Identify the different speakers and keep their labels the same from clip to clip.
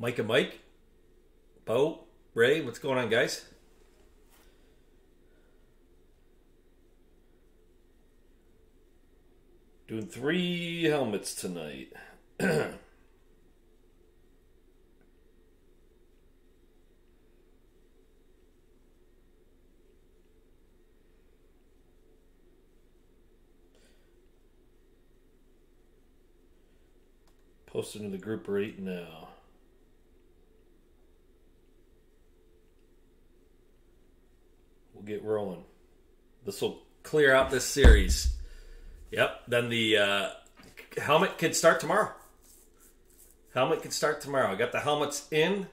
Speaker 1: Mike and Mike, Bo, Ray, what's going on, guys? Doing three helmets tonight. Posting to the group right now. We'll get rolling. This will clear out this series. Yep. Then the uh, helmet could start tomorrow. Helmet could start tomorrow. I got the helmets in.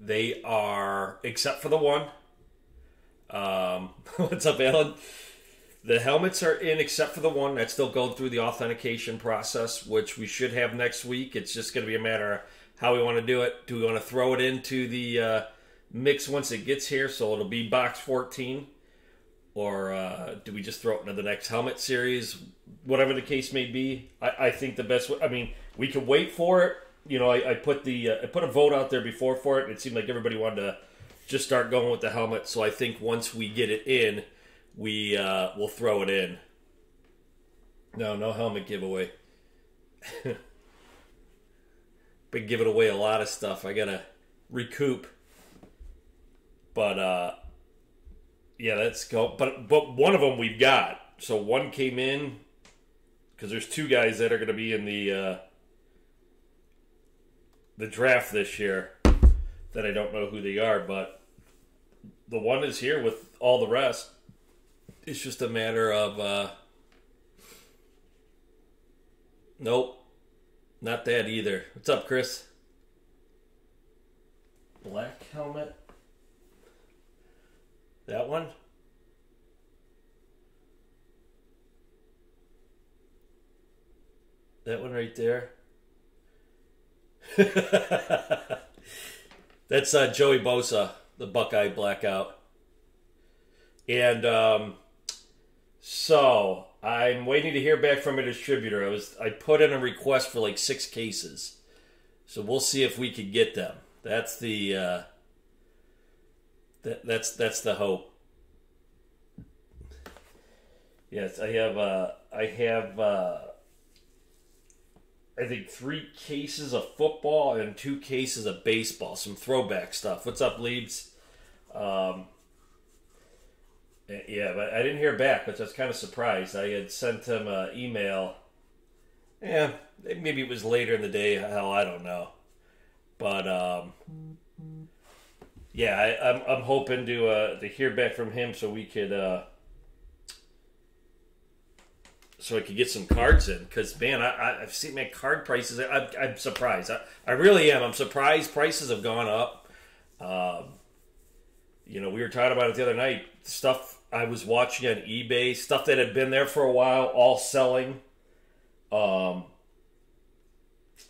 Speaker 1: They are, except for the one. Um, what's up, Alan? The helmets are in, except for the one that's still going through the authentication process, which we should have next week. It's just going to be a matter of how we want to do it. Do we want to throw it into the uh, mix once it gets here, so it'll be box 14? or uh, do we just throw it into the next helmet series? Whatever the case may be, I, I think the best. Way, I mean, we can wait for it. You know, I, I put the uh, I put a vote out there before for it. It seemed like everybody wanted to just start going with the helmet. So I think once we get it in, we uh, will throw it in. No, no helmet giveaway. Been giving away a lot of stuff. I gotta recoup. But uh yeah, let's go. But but one of them we've got. So one came in because there's two guys that are going to be in the uh, the draft this year that I don't know who they are, but the one is here with all the rest. It's just a matter of uh, nope, not that either. What's up, Chris? Black helmet. That one? That one right there. That's uh, Joey Bosa, the Buckeye blackout. And um, so I'm waiting to hear back from a distributor. I was I put in a request for like six cases, so we'll see if we could get them. That's the uh, that, that's that's the hope. Yes, I have. Uh, I have. Uh, I think three cases of football and two cases of baseball. Some throwback stuff. What's up, Leeds? Um, yeah, but I didn't hear back, which I was kind of surprised. I had sent him an email. Yeah, maybe it was later in the day. Hell, I don't know. But um, yeah, I, am I'm, I'm hoping to uh, to hear back from him so we could uh, so I could get some cards in because man, I, I've seen my card prices. I, I'm surprised. I, I really am. I'm surprised prices have gone up. Um, you know, we were talking about it the other night. Stuff I was watching on eBay, stuff that had been there for a while, all selling. Um,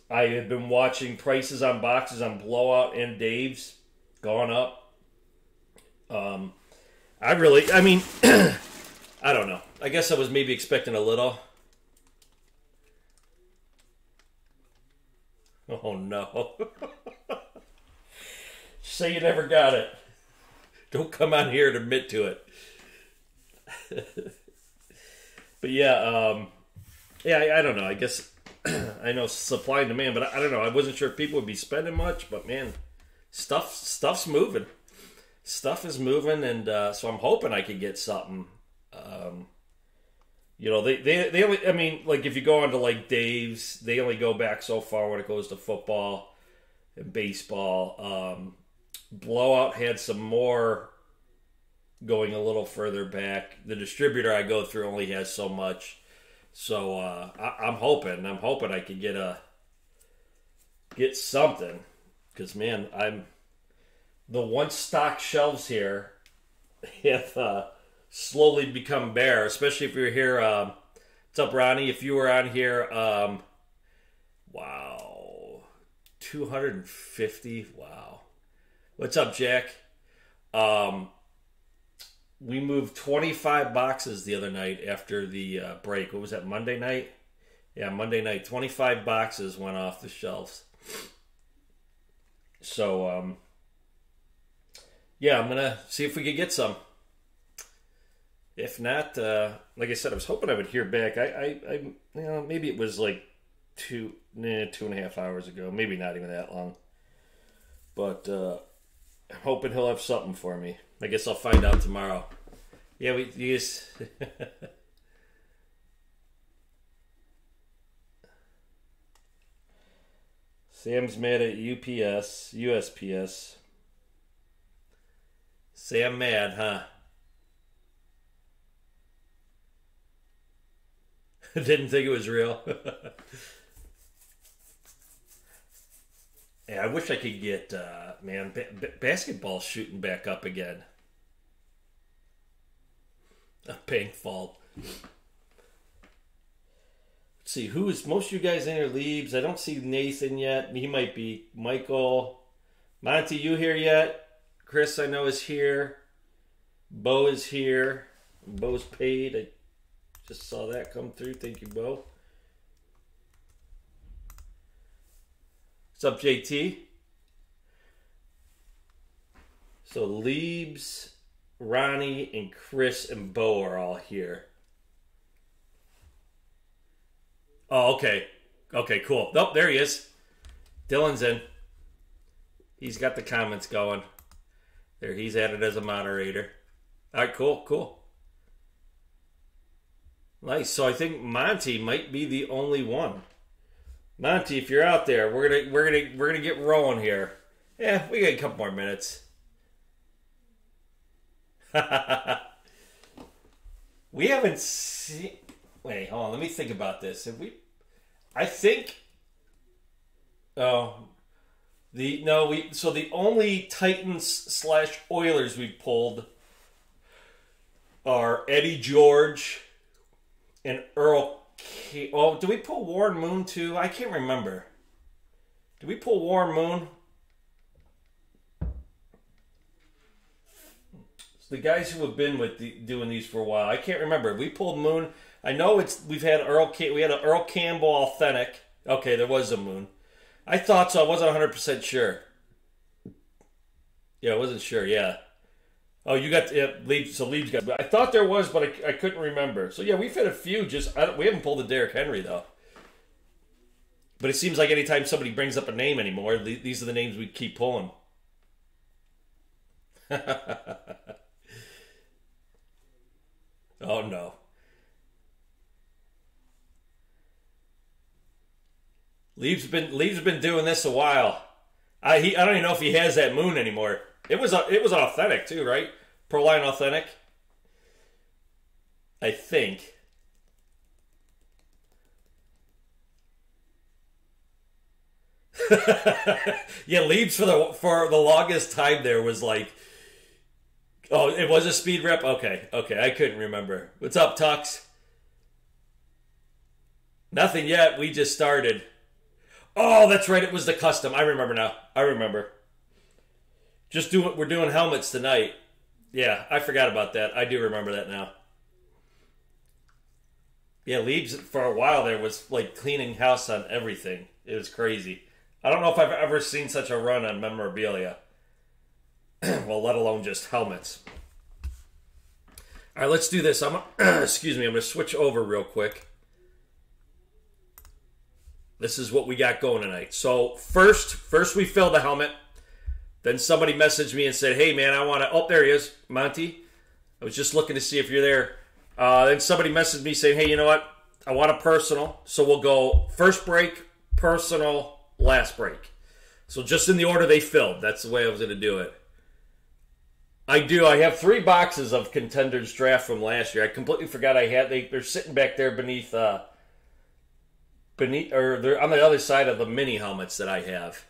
Speaker 1: I had been watching prices on boxes on Blowout and Dave's gone up. Um, I really, I mean, I don't know. I guess I was maybe expecting a little. Oh no. Say you never got it. Don't come on here and admit to it. but yeah, um, yeah, I, I, don't know. I guess I know supply and demand, but I, I don't know. I wasn't sure if people would be spending much, but man, stuff stuff's moving. Stuff is moving, and uh, so I'm hoping I could get something. Um, you know, they, they they only. I mean, like if you go on to like Dave's, they only go back so far when it goes to football and baseball. Um, Blowout had some more going a little further back. The distributor I go through only has so much. So uh, I, am hoping, I'm hoping I could get a get something because man, I'm the one stock shelves here have uh, slowly become bare, especially if you're here. Um, what's up, Ronnie? If you were on here, um, wow, 250. Wow. What's up, Jack? Um, we moved 25 boxes the other night after the uh, break. What was that, Monday night? Yeah, Monday night. 25 boxes went off the shelves. So, um, yeah, I'm gonna see if we could get some. If not, uh, like I said, I was hoping I would hear back. I, I, I you know, maybe it was like two, nah, two and a half hours ago. Maybe not even that long. But uh, I'm hoping he'll have something for me. I guess I'll find out tomorrow. Yeah, we use. Sam's mad at UPS, USPS. Sam mad, huh? Didn't think it was real. yeah, I wish I could get, uh, man, ba- basketball shooting back up again. A bank fault. See who is most of you guys in your leaves. I don't see Nathan yet. He might be Michael. Monty, you here yet? Chris, I know is here. Bo is here. Bo's paid. I just saw that come through. Thank you, Bo. What's up, JT? So Leibs, Ronnie, and Chris and Bo are all here. Oh, okay. Okay, cool. Nope, there he is. Dylan's in. He's got the comments going. There, he's added as a moderator. All right, cool, cool. Nice. So I think Monty might be the only one. Monty, if you're out there, we're gonna we're gonna we're gonna get rolling here. Yeah, we got a couple more minutes. we haven't seen. Wait, hold on. Let me think about this. Have we? I think. Oh, the no. We so the only Titans slash Oilers we've pulled are Eddie George and Earl. K- oh, do we pull Warren Moon too? I can't remember. Did we pull Warren Moon? the guys who have been with the, doing these for a while. I can't remember. We pulled Moon. I know it's we've had Earl. We had an Earl Campbell authentic. Okay, there was a Moon. I thought so. I wasn't 100 percent sure. Yeah, I wasn't sure. Yeah. Oh, you got yeah, Leibs. So Leibs got. I thought there was, but I, I couldn't remember. So yeah, we've had a few. Just we haven't pulled the Derrick Henry though. But it seems like anytime somebody brings up a name anymore, these are the names we keep pulling. oh no. Leibs been Leibs been doing this a while. I he I don't even know if he has that moon anymore. It was a, it was authentic too, right? Proline authentic. I think. yeah, Leaves for the for the longest time there was like Oh, it was a speed rep? Okay, okay, I couldn't remember. What's up, Tux? Nothing yet. We just started. Oh, that's right. It was the custom. I remember now. I remember. Just do what We're doing helmets tonight. Yeah, I forgot about that. I do remember that now. Yeah, Leibs for a while there was like cleaning house on everything. It was crazy. I don't know if I've ever seen such a run on memorabilia. well, let alone just helmets. All right, let's do this. I'm excuse me. I'm going to switch over real quick. This is what we got going tonight. So first, first we fill the helmet. Then somebody messaged me and said, "Hey man, I want to." Oh, there he is, Monty. I was just looking to see if you're there. Uh, then somebody messaged me saying, "Hey, you know what? I want a personal." So we'll go first break, personal, last break. So just in the order they filled. That's the way I was going to do it. I do. I have three boxes of contenders draft from last year. I completely forgot I had. They, they're sitting back there beneath, uh, beneath, or they're on the other side of the mini helmets that I have.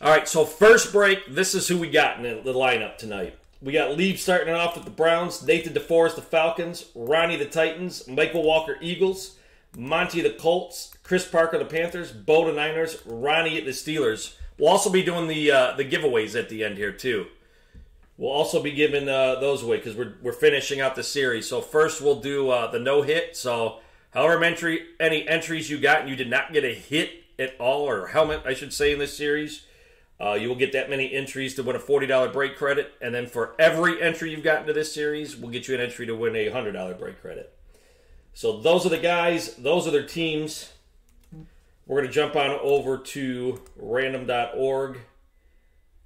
Speaker 1: All right. So first break. This is who we got in the, lineup tonight. We got Lee starting off with the Browns, Nathan DeForest the Falcons, Ronnie the Titans, Michael Walker Eagles, Monty the Colts, Chris Parker the Panthers, Bo the Niners, Ronnie at the Steelers. We'll also be doing the uh, the giveaways at the end here too. We'll also be giving uh, those away because we're, we're finishing out the series. So first we'll do uh, the no hit. So however entry any entries you got and you did not get a hit at all, or helmet, I should say, in this series, uh, you will get that many entries to win a $40 break credit. And then for every entry you've gotten to this series, we'll get you an entry to win a $100 break credit. So those are the guys, those are their teams. We're going to jump on over to random.org.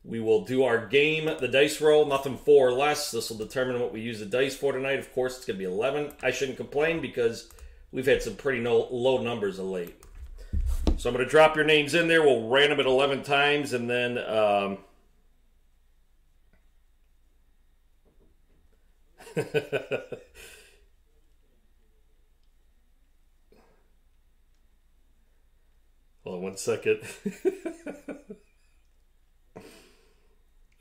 Speaker 1: We will do our game, the dice roll, nothing four or less. This will determine what we use the dice for tonight. Of course, it's going to be 11. I shouldn't complain because we've had some pretty no, low numbers of late. So I'm going to drop your names in there. We'll random it 11 times and then. Um, Hold on one second.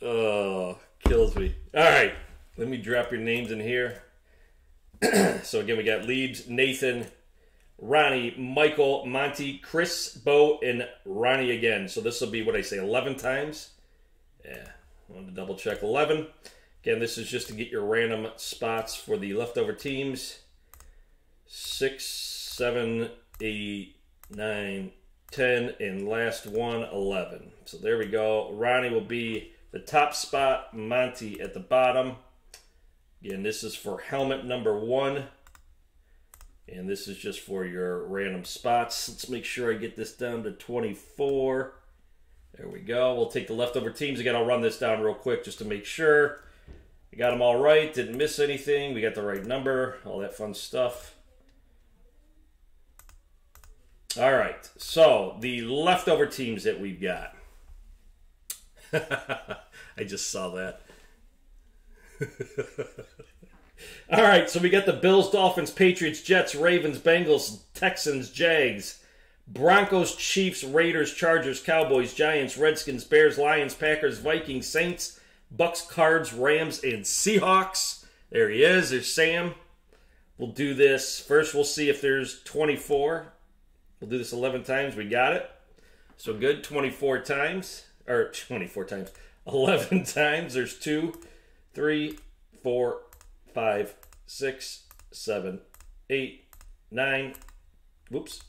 Speaker 1: oh, kills me. All right, let me drop your names in here. so again, we got Leaves, Nathan, Ronnie, Michael, Monty, Chris, Bo, and Ronnie again. So this will be what I say, 11 times. Yeah, I wanted to double check 11. Again, this is just to get your random spots for the leftover teams. Six, seven, eight, nine, 10, and last one, 11. So there we go. Ronnie will be the top spot, Monty at the bottom. Again, this is for helmet number one. And this is just for your random spots. Let's make sure I get this down to 24. There we go. We'll take the leftover teams. Again, I'll run this down real quick just to make sure. I got them all right. Didn't miss anything. We got the right number. All that fun stuff. All right. So, the leftover teams that we've got. I just saw that. All right, so we got the Bills, Dolphins, Patriots, Jets, Ravens, Bengals, Texans, Jags, Broncos, Chiefs, Raiders, Chargers, Cowboys, Giants, Redskins, Bears, Lions, Packers, Vikings, Saints, Bucks, Cards, Rams, and Seahawks. There he is. There's Sam. We'll do this. First, we'll see if there's 24. We'll do this 11 times. We got it. So good. 24 times. Or 24 times. 11 times. There's two, three, four, five, six, seven, eight, nine, whoops,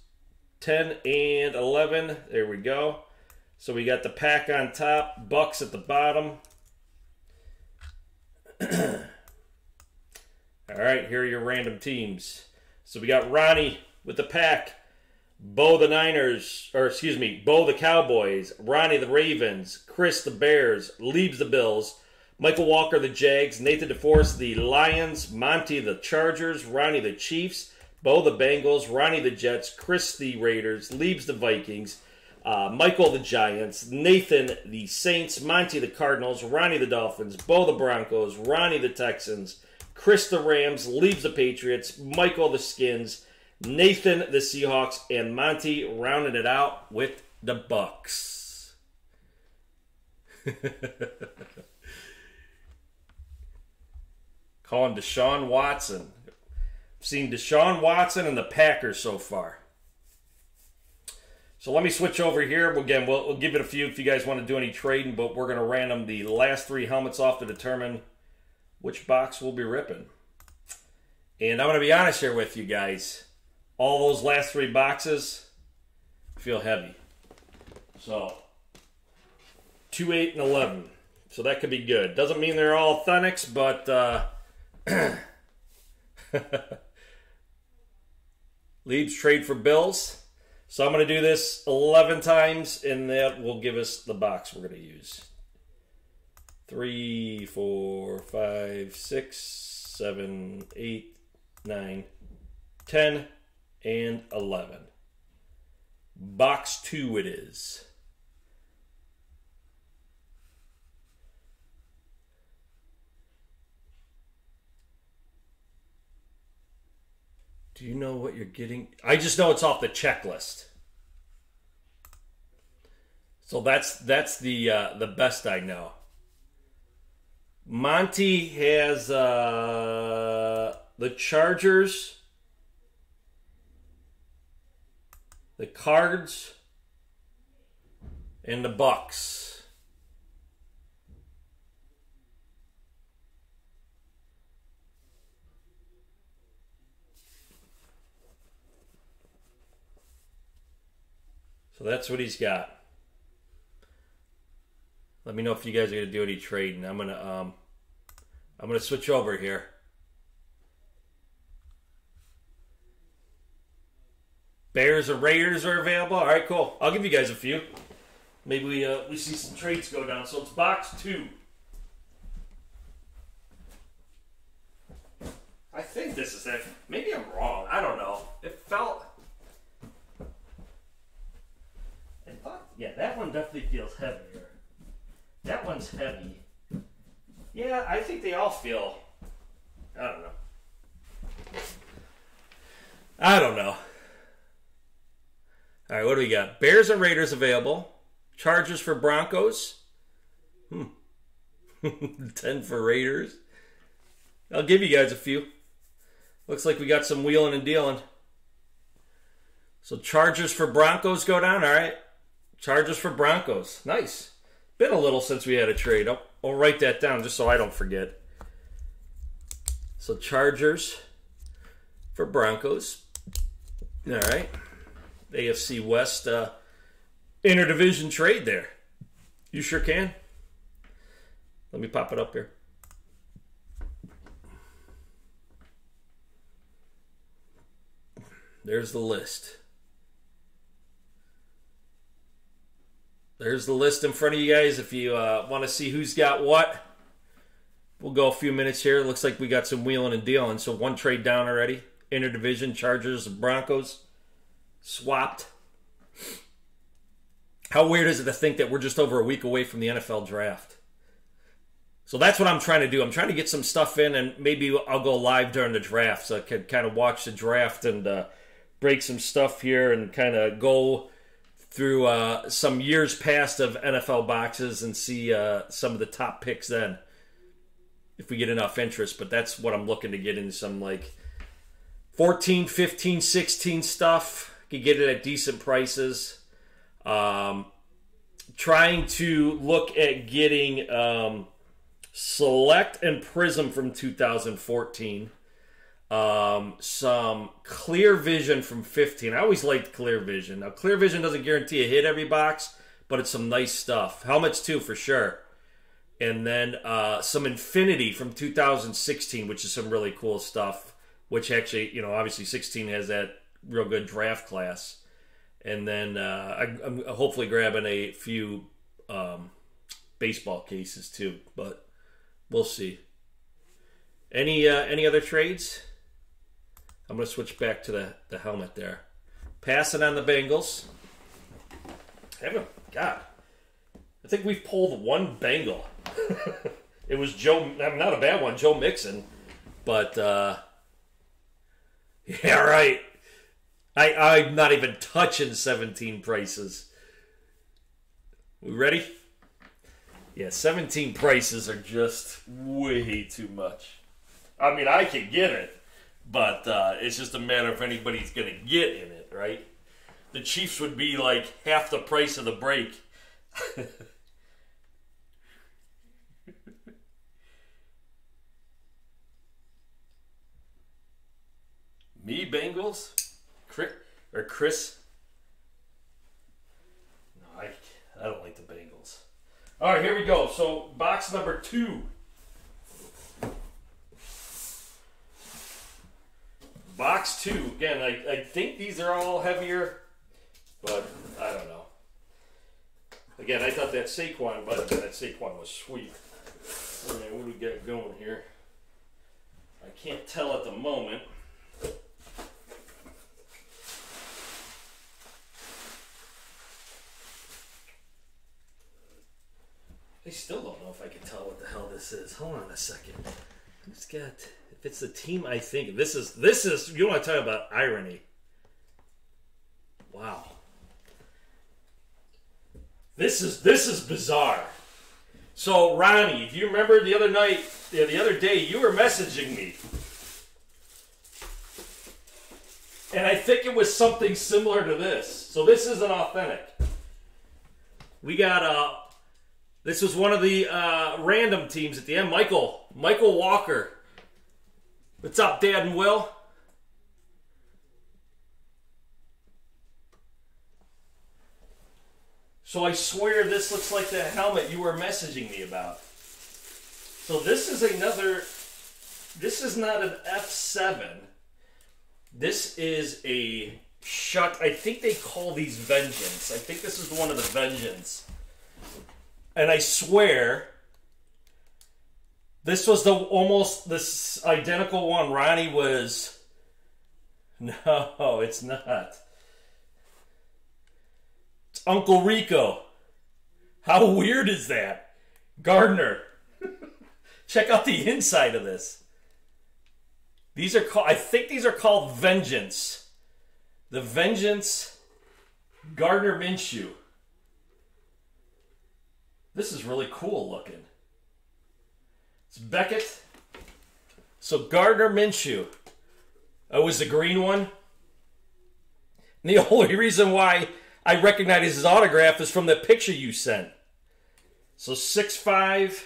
Speaker 1: 10 and 11. There we go. So we got the pack on top, Bucks at the bottom. All right, here are your random teams. So we got Ronnie with the pack, Bo the Niners, or excuse me, Bo the Cowboys, Ronnie the Ravens, Chris the Bears, Leaves the Bills, Michael Walker the Jags, Nathan DeForest the Lions, Monty the Chargers, Ronnie the Chiefs, Bo the Bengals, Ronnie the Jets, Chris the Raiders, Leaves the Vikings, uh, Michael the Giants, Nathan the Saints, Monty the Cardinals, Ronnie the Dolphins, Bo the Broncos, Ronnie the Texans, Chris the Rams, Leaves the Patriots, Michael the Skins, Nathan the Seahawks, and Monty rounding it out with the Bucks. Calling Deshaun Watson. I've seen Deshaun Watson and the Packers so far. So let me switch over here. Again, we'll, we'll give it a few if you guys want to do any trading, but we're going to random the last three helmets off to determine which box we'll be ripping. And I'm going to be honest here with you guys. All those last three boxes feel heavy. So, 2, 8, and 11. So that could be good. Doesn't mean they're all Authentic's, but uh, Leaves trade for Bills. So I'm going to do this 11 times, and that will give us the box we're going to use. Three, four, five, six, seven, eight, nine, ten, and 11. Box two it is. Do you know what you're getting? I just know it's off the checklist. So that's that's the uh, the best I know. Monty has uh, the Chargers, the Cards, and the Bucks. That's what he's got. Let me know if you guys are gonna do any trading. I'm gonna um I'm gonna switch over here. Bears or Raiders are available. All right, cool. I'll give you guys a few. Maybe we uh, we see some trades go down. So it's box two. I think this is it. Maybe I'm wrong. I don't know. It felt. I thought, yeah, that one definitely feels heavier. That one's heavy. Yeah, I think they all feel. I don't know. I don't know. All right, what do we got? Bears and Raiders available. Chargers for Broncos. Hmm. 10 for Raiders. I'll give you guys a few. Looks like we got some wheeling and dealing. So Chargers for Broncos go down. All right. Chargers for Broncos. Nice. Been a little since we had a trade. I'll, I'll write that down just so I don't forget. So Chargers for Broncos. All right. AFC West uh, interdivision trade there. You sure can. Let me pop it up here. There's the list. There's the list in front of you guys. If you uh, want to see who's got what, we'll go a few minutes here. Looks like we got some wheeling and dealing. So one trade down already. Interdivision Chargers Broncos swapped. How weird is it to think that we're just over a week away from the NFL draft? So that's what I'm trying to do. I'm trying to get some stuff in, and maybe I'll go live during the draft so I can kind of watch the draft and uh, break some stuff here and kind of go through uh, some years past of NFL boxes and see uh, some of the top picks then if we get enough interest. But that's what I'm looking to get into some like 14, 15, 16 stuff. Can get it at decent prices. Um, trying to look at getting um, Select and Prism from 2014 um, some clear vision from 15. I always liked clear vision. Now, clear vision doesn't guarantee a hit every box, but it's some nice stuff. Helmets, too, for sure. And then uh, some Infinity from 2016, which is some really cool stuff. Which actually, you know, obviously 16 has that real good draft class. And then uh, I, am hopefully grabbing a few um, baseball cases too, but we'll see. Any uh, any other trades? I'm going to switch back to the, the helmet there. Passing on the Bengals. Haven't, God, I think we've pulled one Bengal. it was Joe, not a bad one, Joe Mixon. But, uh, yeah, right. I, I'm not even touching 17 prices. We ready? Yeah, 17 prices are just way too much. I mean, I could get it. But uh, it's just a matter of anybody's going to get in it, right? The Chiefs would be like half the price of the break. Me, Bengals? Chris, or Chris? No, I, I don't like the Bengals. All right, here we go. So, box number two. Box two. Again, I, I think these are all heavier, but I don't know. Again, I thought that Saquon, but that Saquon was sweet. Right, what do we got going here? I can't tell at the moment. I still don't know if I can tell what the hell this is. Hold on a second. Who's got? If it's the team I think this is, this is. You want to talk about irony? Wow. This is this is bizarre. So Ronnie, if you remember the other night, the other day, you were messaging me, and I think it was something similar to this. So this isn't authentic. We got uh this was one of the uh, random teams at the end. Michael, Michael Walker. What's up, Dad and Will? So I swear this looks like the helmet you were messaging me about. So this is another. This is not an F7. This is a Schutt. I think they call these Vengeance. I think this is one of the Vengeance. And I swear, this was the almost this identical one Ronnie was. No, it's not. It's Uncle Rico. How weird is that? Gardner. Check out the inside of this. These are called, I think these are called Vengeance. The Vengeance Gardner Minshew. This is really cool looking. It's Beckett. So Gardner Minshew. Oh, was the green one. And the only reason why I recognize his autograph is from the picture you sent. So six five,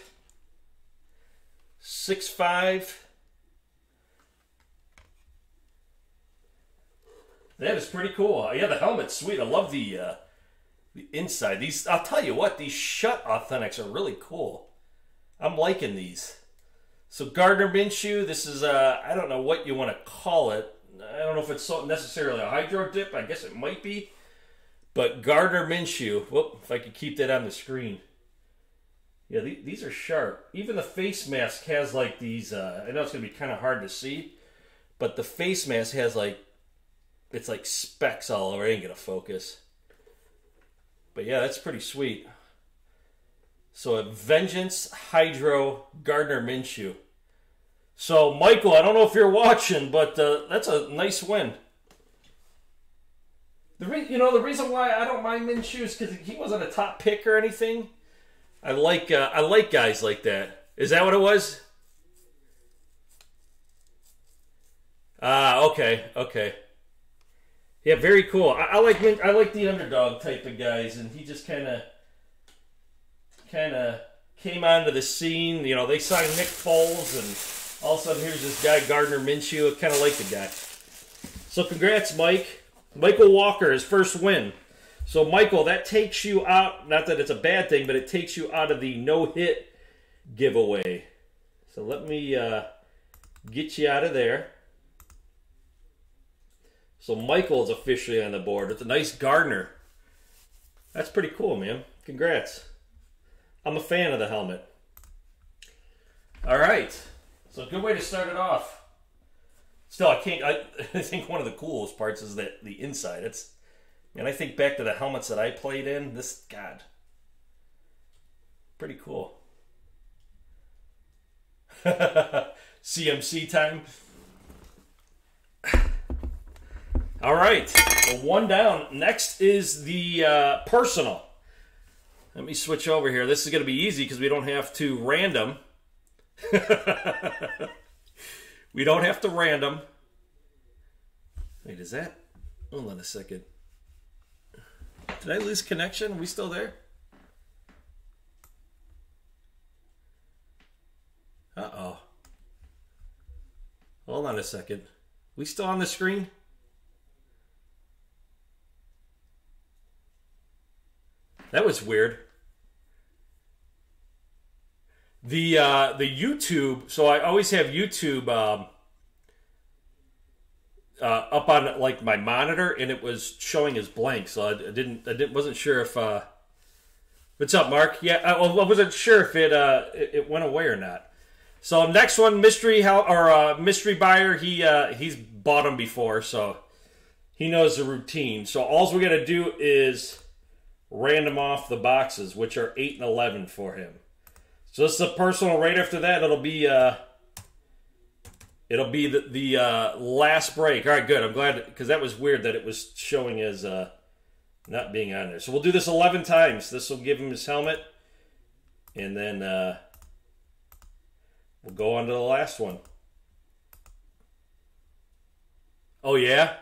Speaker 1: six five. That is pretty cool. Yeah, the helmet's sweet. I love the uh, the inside. These, I'll tell you what, these Schutt authentics are really cool. I'm liking these. So Gardner Minshew, this is uh, I don't know what you want to call it. I don't know if it's so necessarily a hydro dip. I guess it might be. But Gardner Minshew, whoop, if I could keep that on the screen. Yeah, these are sharp. Even the face mask has like these. Uh, I know it's gonna be kind of hard to see, but the face mask has like it's like specks all over. I ain't gonna focus. But yeah, that's pretty sweet. So a Vengeance Hydro Gardner Minshew. So Michael, I don't know if you're watching, but uh, that's a nice win. The re- you know the reason why I don't mind Minshew is because he wasn't a top pick or anything. I like uh, I like guys like that. Is that what it was? Ah, okay, okay. Yeah, very cool. I, I like I like the underdog type of guys, and he just kind of kind of came onto the scene. You know, they signed Nick Foles, and all of a sudden here's this guy Gardner Minshew. I kind of like the guy. So congrats, Mike. Michael Walker, his first win. So Michael, that takes you out. Not that it's a bad thing, but it takes you out of the no hit giveaway. So let me uh, get you out of there. So Michael is officially on the board. It's a nice Gardner. That's pretty cool, man. Congrats. I'm a fan of the helmet. All right. So good way to start it off. Still, I can't. I, I think one of the coolest parts is that the inside. It's, and I think back to the helmets that I played in. This God, pretty cool. CMC time. All right. Well, one down. Next is the uh, personal. Let me switch over here. This is going to be easy because we don't have to random. we don't have to random. Wait, is that? Hold on a second. Did I lose connection? Are we still there? Uh oh. Hold on a second. We still on the screen? That was weird. The uh, the YouTube. So I always have YouTube um, uh, up on like my monitor, and it was showing as blank. So I, didn't. I didn't. Wasn't sure if. Uh, what's up, Mark? Yeah, I, I wasn't sure if it, uh, it, it went away or not. So next one, mystery how or uh, mystery buyer. He uh, he's bought them before, so he knows the routine. So all we got to do is random off the boxes, which are 8 and 11 for him. So this is a personal right after that. It'll be uh, it'll be the, the uh, last break. All right, good. I'm glad because that was weird that it was showing as uh, not being on there. So we'll do this 11 times. This will give him his helmet, and then uh, we'll go on to the last one. Oh yeah.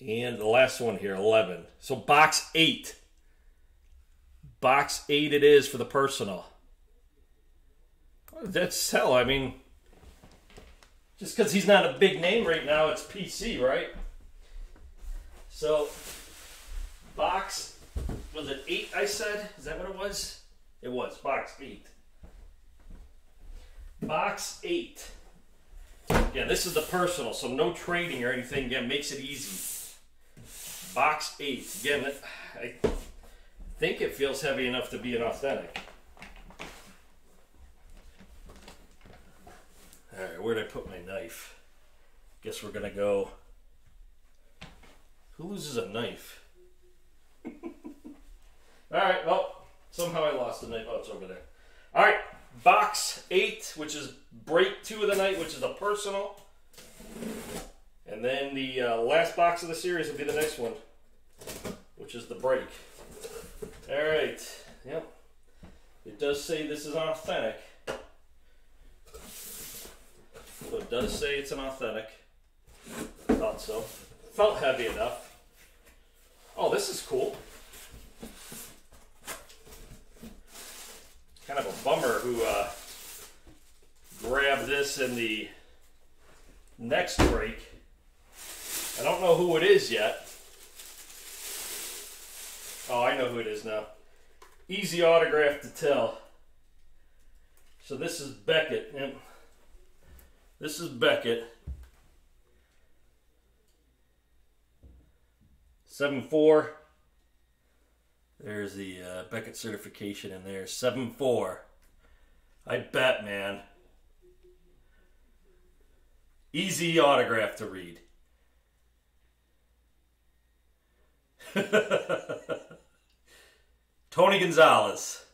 Speaker 1: And the last one here, 11. So box 8. Box 8 it is for the personal. That's hell. I mean, just because he's not a big name right now, it's PC, right? So, box was it eight? I said. Is that what it was? It was box eight. Box eight. Yeah, this is the personal, so no trading or anything. Again, makes it easy. Box eight. Again, I think it feels heavy enough to be an authentic. All right, where'd I put my knife? Guess we're gonna go. Who loses a knife? All right, well, somehow I lost the knife. Oh, it's over there. All right, box eight, which is break two of the night, which is a personal. And then the uh, last box of the series will be the next one, which is the break. All right, yep. It does say this is authentic. So it does say it's an authentic. Thought so. Felt heavy enough. Oh, this is cool. Kind of a bummer who uh, grabbed this in the next break. I don't know who it is yet. Oh, I know who it is now. Easy autograph to tell. So this is Beckett. Yep. This is Beckett. 7-4. There's the uh, Beckett certification in there. 7-4. I bet, man. Easy autograph to read. Tony Gonzalez.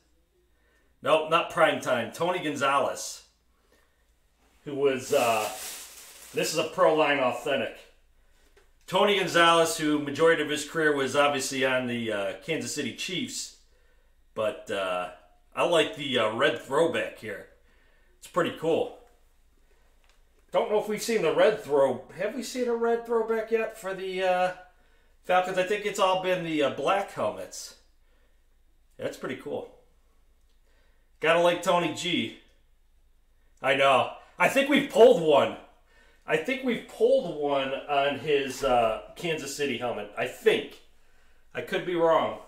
Speaker 1: Nope, not prime time. Tony Gonzalez who was, uh, this is a Pro Line Authentic. Tony Gonzalez, who majority of his career was obviously on the uh, Kansas City Chiefs, but uh, I like the uh, red throwback here. It's pretty cool. Don't know if we've seen the red throw. Have we seen a red throwback yet for the uh, Falcons? I think it's all been the uh, black helmets. That's pretty cool. Gotta like Tony G. I know. I think we've pulled one. I think we've pulled one on his uh, Kansas City helmet. I think. I could be wrong.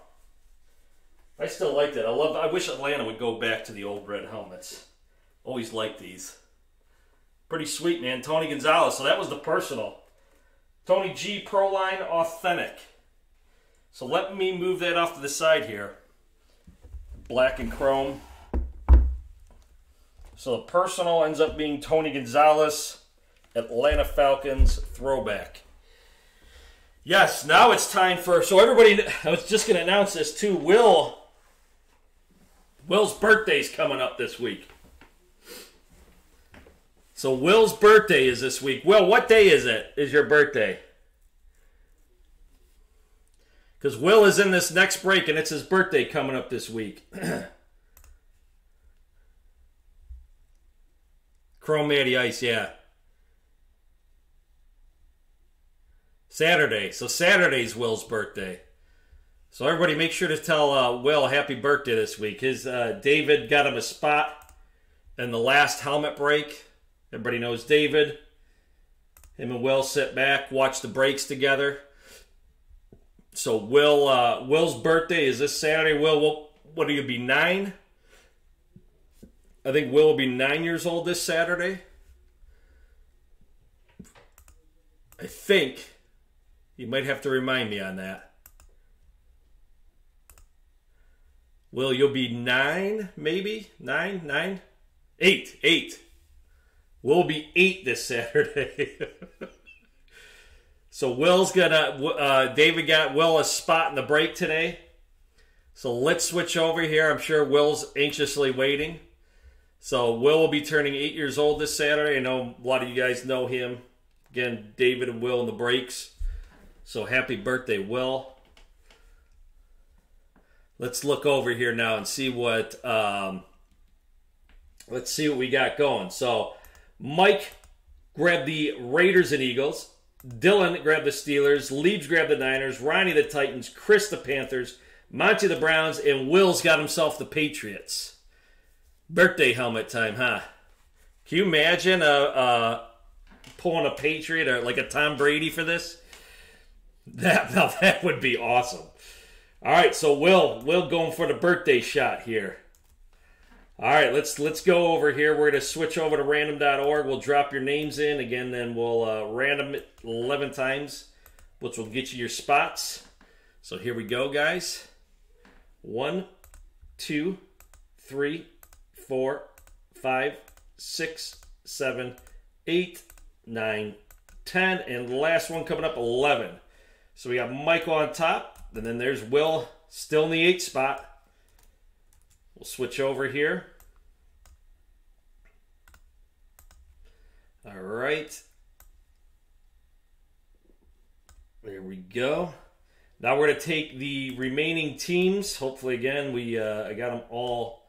Speaker 1: I still liked it. I love. I wish Atlanta would go back to the old red helmets. Always liked these. Pretty sweet, man. Tony Gonzalez. So that was the personal. Tony G Proline Authentic. So let me move that off to the side here. Black and chrome. So the personal ends up being Tony Gonzalez, Atlanta Falcons throwback. Yes, now it's time for. So everybody, I was just going to announce this too. Will, Will's birthday's coming up this week. So Will's birthday is this week. Will, what day is it? Is your birthday? Because Will is in this next break, and it's his birthday coming up this week. Chrome Matty Ice, yeah. Saturday. So Saturday's Will's birthday. So everybody make sure to tell uh, Will happy birthday this week. His uh, David got him a spot in the last helmet break. Everybody knows David. Him and Will sit back, watch the breaks together. So Will uh, Will's birthday is this Saturday. Will, what, what are you be nine? I think Will will be nine years old this Saturday. I think. You might have to remind me on that. Will, you'll be nine, maybe? Nine? Nine? Eight. Eight. Will be eight this Saturday. so Will's gonna. Uh, David got Will a spot in the break today. So let's switch over here. I'm sure Will's anxiously waiting. So Will will be turning eight years old this Saturday. I know a lot of you guys know him. Again, David and Will in the breaks. So happy birthday, Will. Let's look over here now and see what um, let's see what we got going. So Mike grabbed the Raiders and Eagles. Dylan grabbed the Steelers. Leaves grabbed the Niners. Ronnie the Titans. Chris the Panthers. Monty the Browns. And Will's got himself the Patriots. Birthday helmet time, huh? Can you imagine a, a pulling a Patriot or like a Tom Brady for this? That now that would be awesome. All right, so Will, Will going for the birthday shot here. All right, let's let's go over here. We're gonna switch over to random.org. We'll drop your names in again, then we'll uh, random it eleven times, which will get you your spots. So here we go, guys. One, two, three, four, five, six, seven, eight, nine, ten, and last one coming up eleven. So we got Michael on top, and then there's Will still in the eight spot. We'll switch over here. All right. There we go. Now we're going to take the remaining teams. Hopefully, again, we uh, I got them all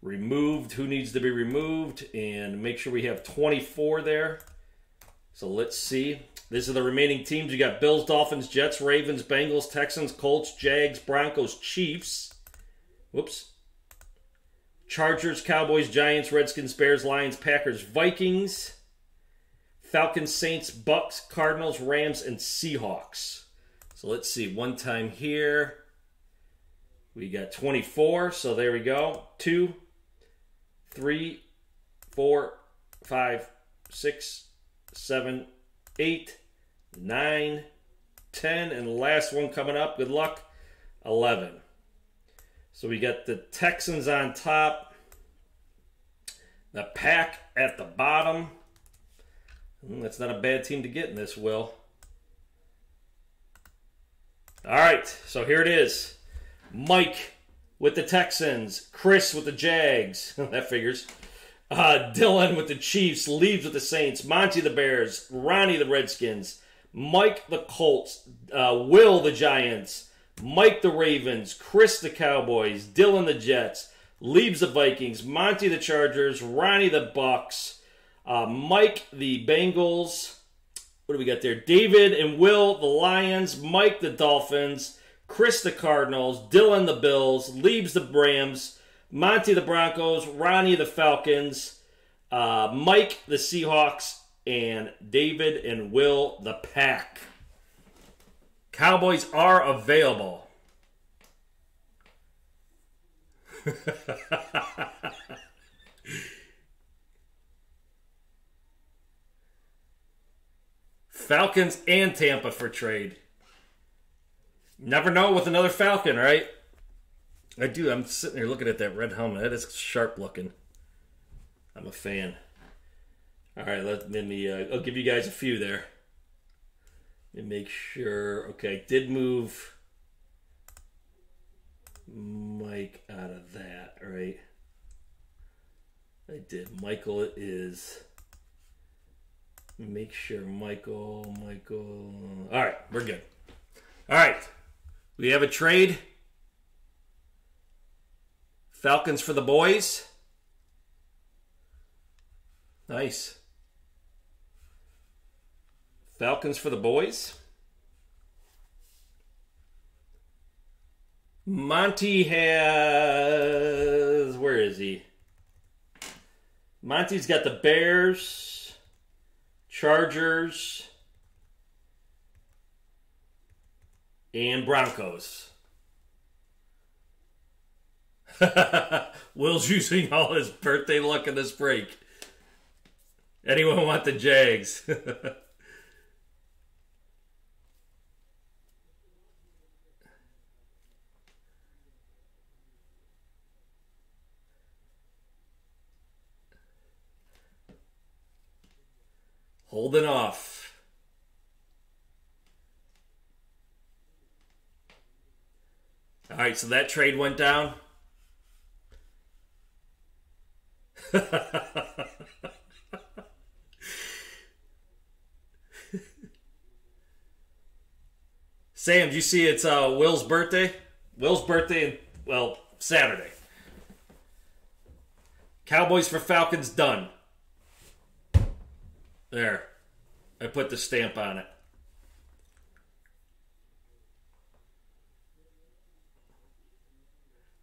Speaker 1: removed. Who needs to be removed? And make sure we have 24 there. So let's see. These are the remaining teams. You got Bills, Dolphins, Jets, Ravens, Bengals, Texans, Colts, Jags, Broncos, Chiefs. Whoops. Chargers, Cowboys, Giants, Redskins, Bears, Lions, Packers, Vikings, Falcons, Saints, Bucks, Cardinals, Rams, and Seahawks. So let's see. One time here. We got 24. So there we go. Two, three, four, five, six, seven, eight, nine, ten, and last one coming up. Good luck. 11. So we got the Texans on top, the Pack at the bottom. Mm, that's not a bad team to get in this, Will. All right, so here it is. Mike with the Texans, Chris with the Jags. that figures. Uh, Dylan with the Chiefs, Leaves with the Saints, Monty the Bears, Ronnie the Redskins, Mike the Colts, uh, Will the Giants, Mike the Ravens, Chris the Cowboys, Dylan the Jets, Leaves the Vikings, Monty the Chargers, Ronnie the Bucks, uh, Mike the Bengals. What do we got there? David and Will the Lions, Mike the Dolphins, Chris the Cardinals, Dylan the Bills, Leaves the Rams, Monty the Broncos, Ronnie the Falcons, uh, Mike the Seahawks, and David and Will the Pack. Cowboys are available. Falcons and Tampa for trade. Never know with another Falcon, right? I do. I'm sitting here looking at that red helmet. That is sharp looking. I'm a fan. All right, let, let me. Uh, I'll give you guys a few there. Me make sure. Okay, did move Mike out of that, right? I did. Michael is. Make sure Michael, Michael. All right, we're good. All right, we have a trade. Falcons for the boys. Nice. Falcons for the boys. Monty has. Where is he? Monty's got the Bears, Chargers, and Broncos. Will's using all his birthday luck in this break. Anyone want the Jags? Holding off. All right, so that trade went down. Sam, do you see it's uh, Will's birthday? Will's birthday, and well, Saturday. Cowboys for Falcons done. There. I put the stamp on it.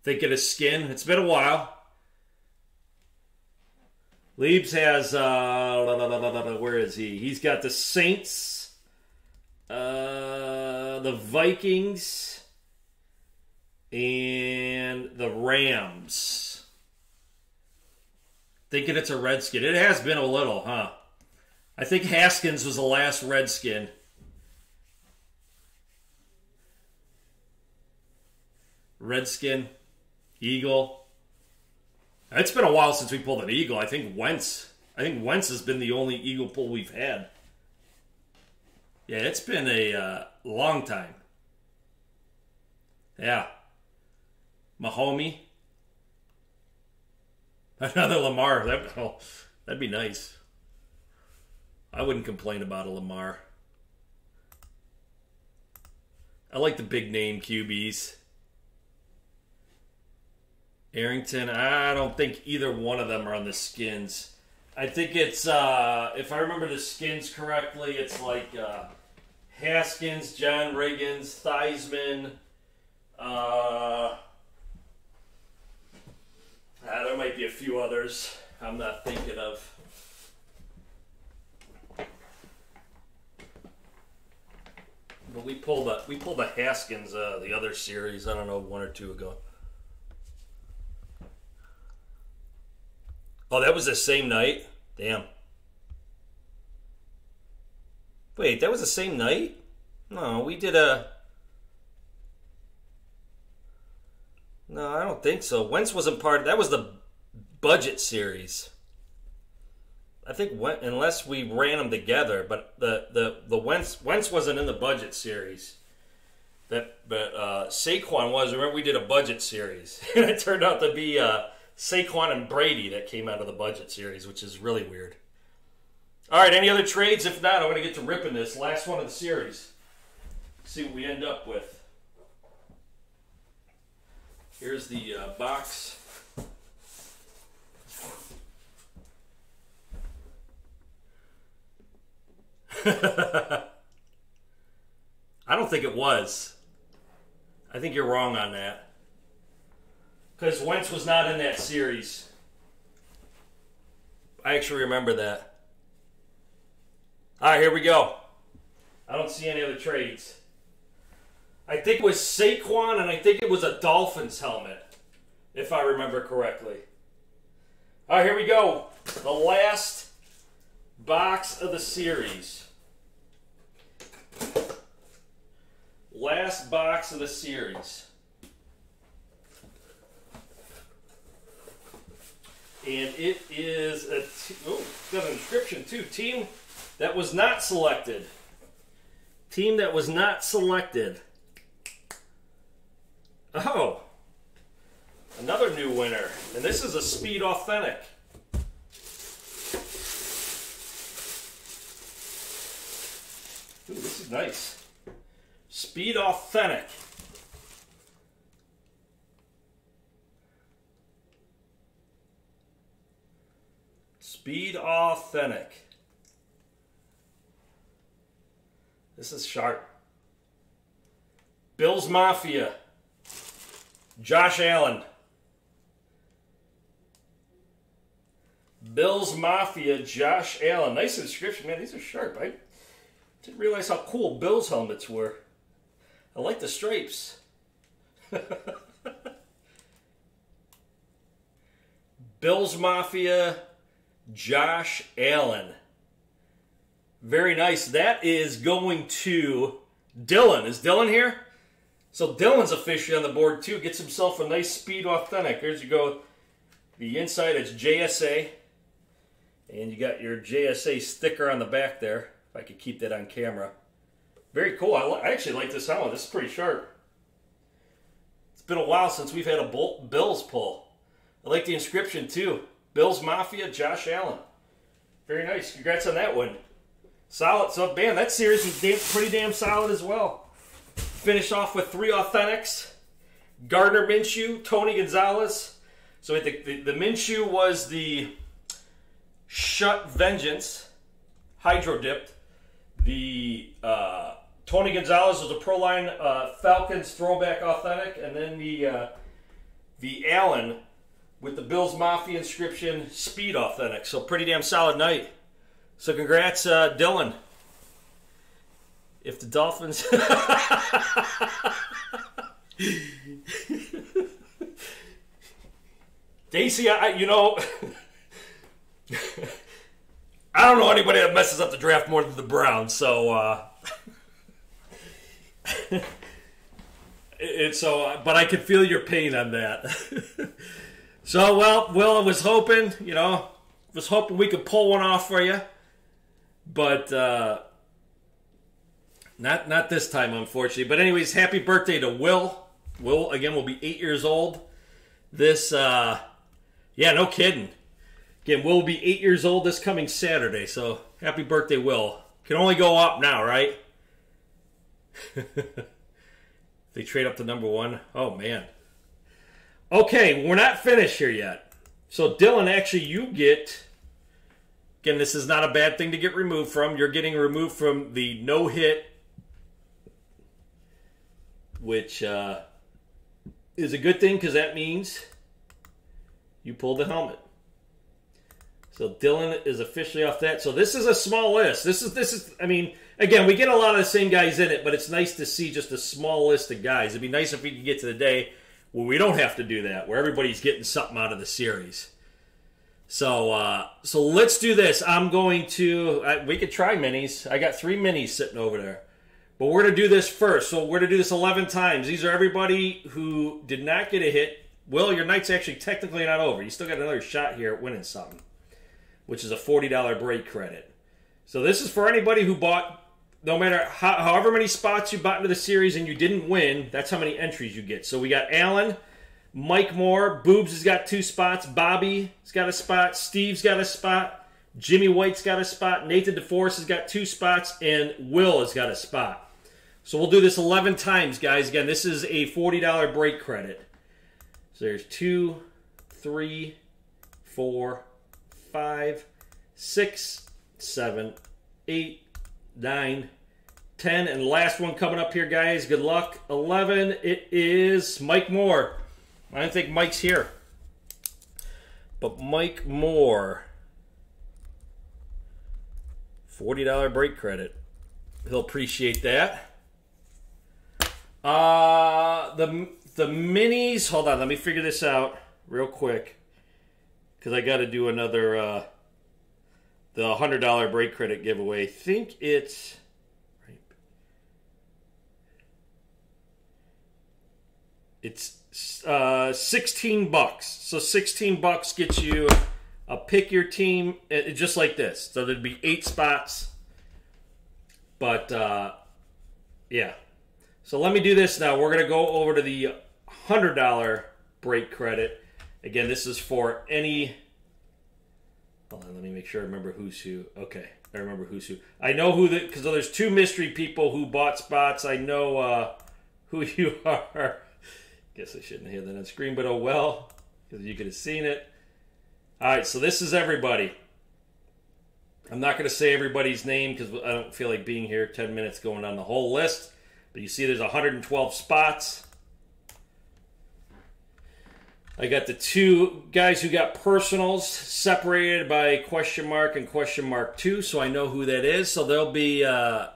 Speaker 1: Think of skin. It's been a while. Leaves has uh, where is he? He's got the Saints, uh, the Vikings, and the Rams. Thinking it's a Redskin. It has been a little, huh? I think Haskins was the last Redskin. Redskin, Eagle. It's been a while since we pulled an Eagle. I think Wentz. I think Wentz has been the only Eagle pull we've had. Yeah, it's been a uh, long time. Yeah. Mahomie. Another Lamar. That, oh, that'd be nice. I wouldn't complain about a Lamar. I like the big name QBs. Arrington, I don't think either one of them are on the skins. I think it's, uh, if I remember the skins correctly, it's like uh, Haskins, John Riggins, Theismann. Uh, ah, there might be a few others I'm not thinking of. But we pulled a we pulled a Haskins uh, the other series. I don't know one or two ago. Oh, that was the same night. Damn. Wait, that was the same night? No, we did a. No, I don't think so. Wentz wasn't part. Of, that was the budget series. I think Wentz, unless we ran them together, but the the the Wentz Wentz wasn't in the budget series. That but uh, Saquon was. Remember we did a budget series, and it turned out to be uh, Saquon and Brady that came out of the budget series, which is really weird. All right, any other trades? If not, I'm going to get to ripping this last one of the series. See what we end up with. Here's the uh, box. I don't think it was. I think you're wrong on that. Because Wentz was not in that series. I actually remember that. All right, here we go. I don't see any other trades. I think it was Saquon, and I think it was a Dolphins helmet, if I remember correctly. All right, here we go. The last box of the series. Last box of the series. And it is a, oh, got an inscription too. Team that was not selected. Team that was not selected. Oh, another new winner. And this is a Speed Authentic. Ooh, this nice. Speed Authentic. Speed Authentic. This is sharp. Bills Mafia. Josh Allen. Bills Mafia, Josh Allen. Nice inscription, man. These are sharp. I didn't realize how cool Bills helmets were. I like the stripes. Bills Mafia, Josh Allen. Very nice. That is going to Dylan. Is Dylan here? So Dylan's officially on the board too. Gets himself a nice Speed Authentic. There's you go. The inside is JSA. And you got your JSA sticker on the back there. I could keep that on camera. Very cool. I, I actually like this helmet. This is pretty sharp. It's been a while since we've had a Bills pull. I like the inscription too. Bills Mafia, Josh Allen. Very nice. Congrats on that one. Solid. So, man, that series was damn, pretty damn solid as well. Finish off with three authentics. Gardner Minshew, Tony Gonzalez. So the, the Minshew was the Schutt Vengeance, Hydro Dipped. The uh, Tony Gonzalez was a Proline uh, Falcons Throwback Authentic. And then the, uh, the Allen with the Bills Mafia inscription Speed Authentic. So pretty damn solid night. So congrats, uh, Dylan. If the Dolphins, Daisy, I, you know, I don't know anybody that messes up the draft more than the Browns. So, uh, it's so, uh, but I can feel your pain on that. so, well, Will, I was hoping, you know, was hoping we could pull one off for you, but uh, not not this time, unfortunately. But anyways, happy birthday to Will. Will again will be eight years old. This, uh, yeah, no kidding. Again, Will will be eight years old this coming Saturday. So happy birthday, Will. Can only go up now, right? they trade up to number one. Oh man. Okay, we're not finished here yet. So Dylan, actually, you get. Again, this is not a bad thing to get removed from. You're getting removed from the no hit, which uh, is a good thing because that means you pulled the helmet. So Dylan is officially off that. So this is a small list. This is this is. I mean, again, we get a lot of the same guys in it, but it's nice to see just a small list of guys. It'd be nice if we could get to the day where we don't have to do that, where everybody's getting something out of the series. So uh, so let's do this. I'm going to. Uh, we could try minis. I got three minis sitting over there. But we're going to do this first. So we're going to do this 11 times. These are everybody who did not get a hit. Will, your night's actually technically not over. You still got another shot here at winning something, which is a $40 break credit. So this is for anybody who bought, no matter how, however many spots you bought into the series and you didn't win, that's how many entries you get. So we got Alan, Mike Moore, Boobs has got two spots, Bobby's got a spot, Steve's got a spot, Jimmy White's got a spot, Nathan DeForest has got two spots, and Will has got a spot. So we'll do this 11 times, guys. Again, this is a $40 break credit. So there's two, three, four, five, six, seven, eight, nine, ten, and last one coming up here, guys. Good luck. 11, it is Mike Moore. I don't think Mike's here. But Mike Moore, $40 break credit. He'll appreciate that. Uh the the minis. Hold on, let me figure this out real quick because I got to do another uh, the hundred dollar break credit giveaway. I think it's. It's uh, sixteen bucks. So sixteen bucks gets you a pick your team uh, just like this. So there'd be eight spots, but uh, yeah. So let me do this now. We're to go over to the $100 break credit. Again, this is for any. Hold on, let me make sure I remember who's who. Okay, I remember who's who. I know who the. Because there's two mystery people who bought spots. I know uh, who you are. Guess I shouldn't have that on screen, but oh well, because you could have seen it. All right, so this is everybody. I'm not going to say everybody's name because I don't feel like being here 10 minutes going on the whole list. But you see there's 112 spots. I got the two guys who got personals separated by question mark and question mark two, so I know who that is. So they'll be uh,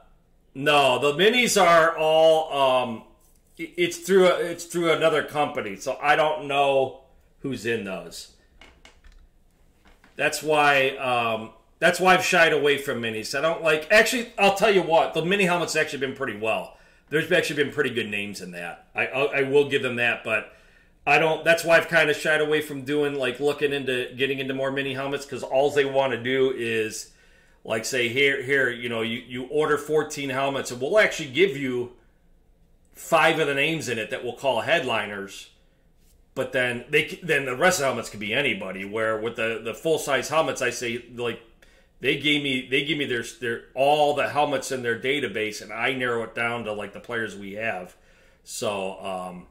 Speaker 1: no, the minis are all um, it's through a, it's through another company, so I don't know who's in those. That's why um, that's why I've shied away from minis. I don't like. Actually, I'll tell you what, the mini helmet's actually been pretty well there's actually been pretty good names in that. I I will give them that, but I don't. That's why I've kind of shied away from doing like looking into getting into more mini helmets because all they want to do is like say here here you know you you order 14 helmets and we'll actually give you five of the names in it that we'll call headliners but then they then the rest of the helmets could be anybody where with the the full size helmets i say like they gave me they give me their their all the helmets in their database, and I narrow it down to like the players we have. So um,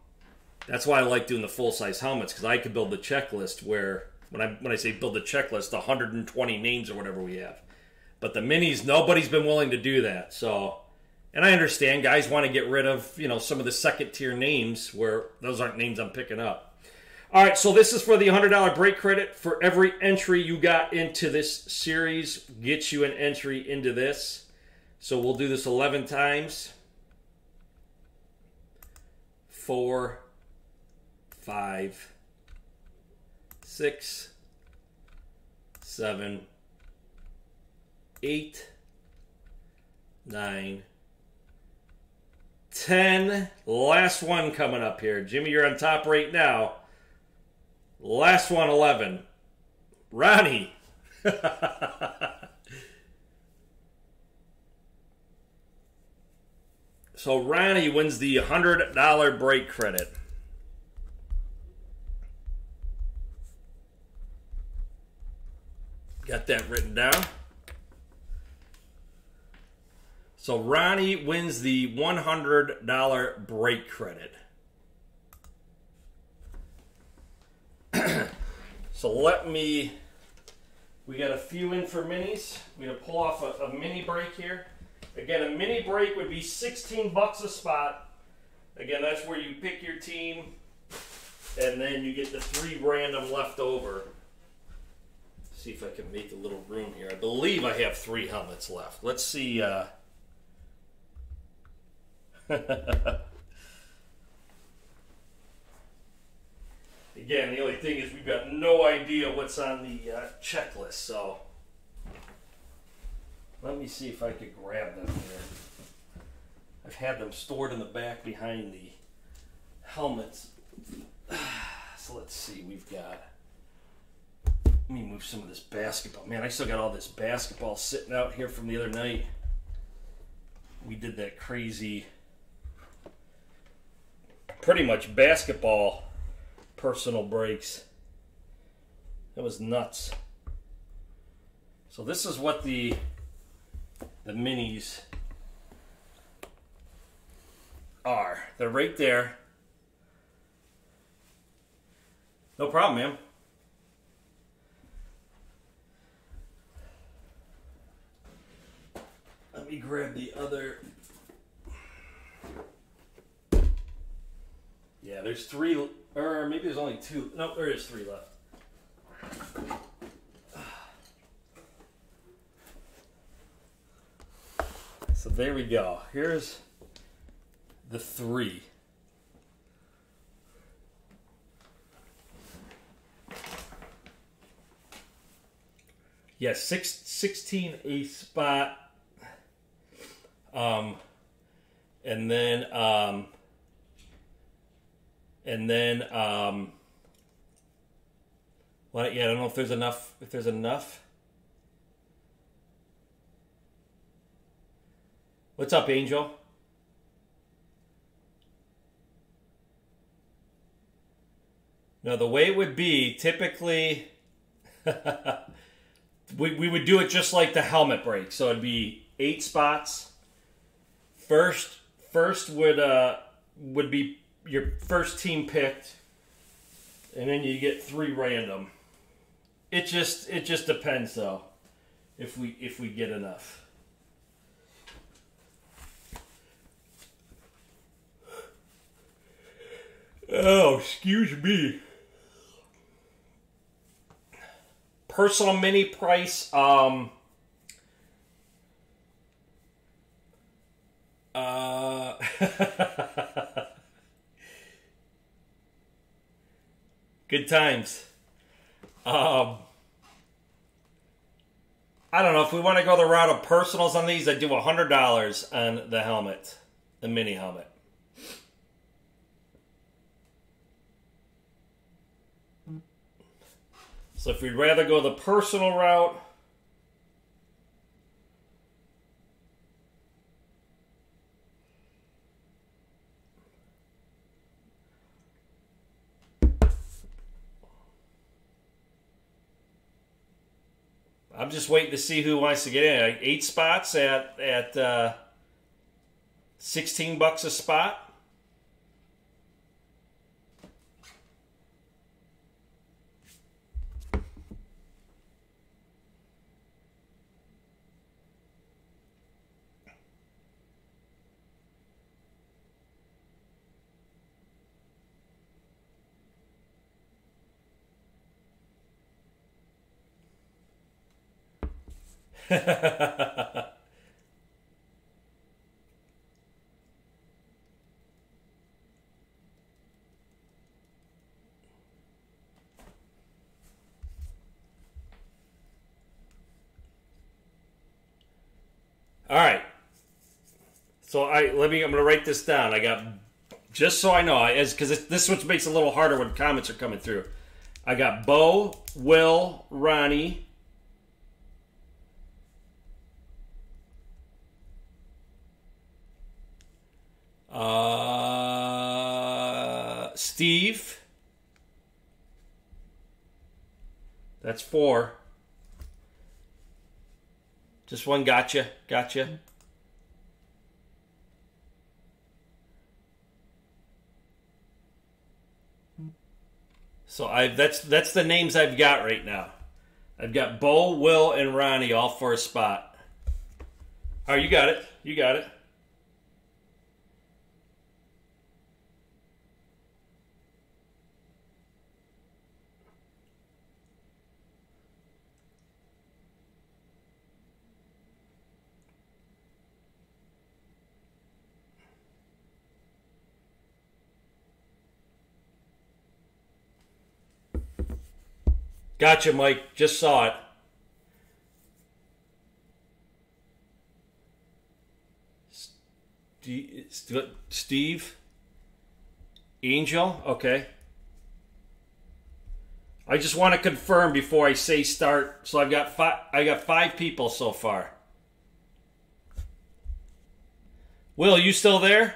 Speaker 1: that's why I like doing the full size helmets because I could build the checklist where when I when I say build the checklist, 120 names or whatever we have. But the minis, nobody's been willing to do that. So, and I understand guys want to get rid of you know some of the second tier names where those aren't names I'm picking up. All right, so this is for the $100 break credit. For every entry you got into this series, gets you an entry into this. So we'll do this 11 times. four, five, six, seven, eight, nine, ten. Last one coming up here. Jimmy, you're on top right now. Last one, 11. Ronnie. so Ronnie wins the $100 break credit. Got that written down. So Ronnie wins the $100 break credit. so let me. We got a few in for minis. We're gonna pull off a, a mini break here. Again, a mini break would be 16 bucks a spot. Again, that's where you pick your team, and then you get the three random left over. See if I can make a little room here. I believe I have three helmets left. Let's see. Uh... Again, the only thing is we've got no idea what's on the uh, checklist, so let me see if I could grab them here. I've had them stored in the back behind the helmets. So let's see, we've got. Let me move some of this basketball. Man, I still got all this basketball sitting out here from the other night. We did that crazy, pretty much basketball personal breaks. That was nuts. So this is what the the minis are. They're right there. No problem, ma'am. Me grab the other. Yeah, there's three, or maybe there's only two. No, there is three left. So there we go. Here's the three. Yeah, six, 16 a spot. Um, and then, um, and then, um, well, yeah, I don't know if there's enough, if there's enough. What's up, Angel? No, the way it would be typically, we, we would do it just like the helmet break. So it'd be eight spots. First, first would uh would be your first team picked, and then you get three random. It just it just depends though, if we if we get enough. Oh, excuse me. Personal mini price, um, uh, good times. Um, I don't know if we want to go the route of personals on these. I do hundred dollars on the helmet, the mini helmet. So if we'd rather go the personal route, just waiting to see who wants to get in. Eight spots at at uh, sixteen bucks a spot. All right. So I let me. I'm gonna write this down. I got just so I know as because this which makes it a little harder when comments are coming through. I got Bo, Will, Ronnie, Steve. That's four. Just one gotcha. Gotcha. So I that's that's the names I've got right now. I've got Bo, Will, and Ronnie all for a spot. Right, you got it. You got it. Gotcha, Mike. Just saw it. Steve? Angel? Okay. I just want to confirm before I say start. So I've got five I got five people so far. Will, you still there?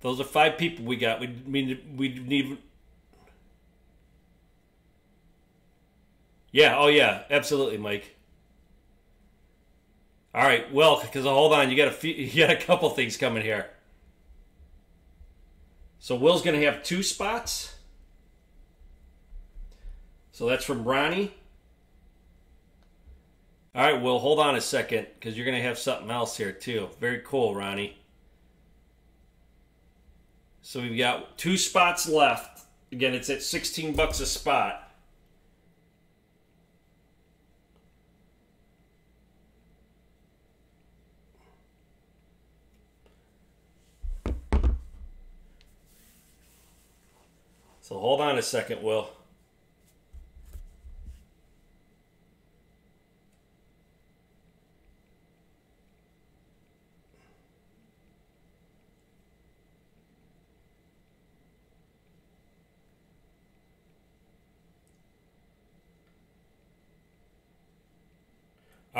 Speaker 1: Those are five people we got. We mean we need. Yeah. Oh yeah. Absolutely, Mike. All right. Well, because hold on, you got a few, you got a couple things coming here. So Will's going to have two spots. So that's from Ronnie. All right, well, hold on a second because you're going to have something else here too. Very cool, Ronnie. So we've got two spots left. Again, it's at 16 bucks a spot. So hold on a second, Will.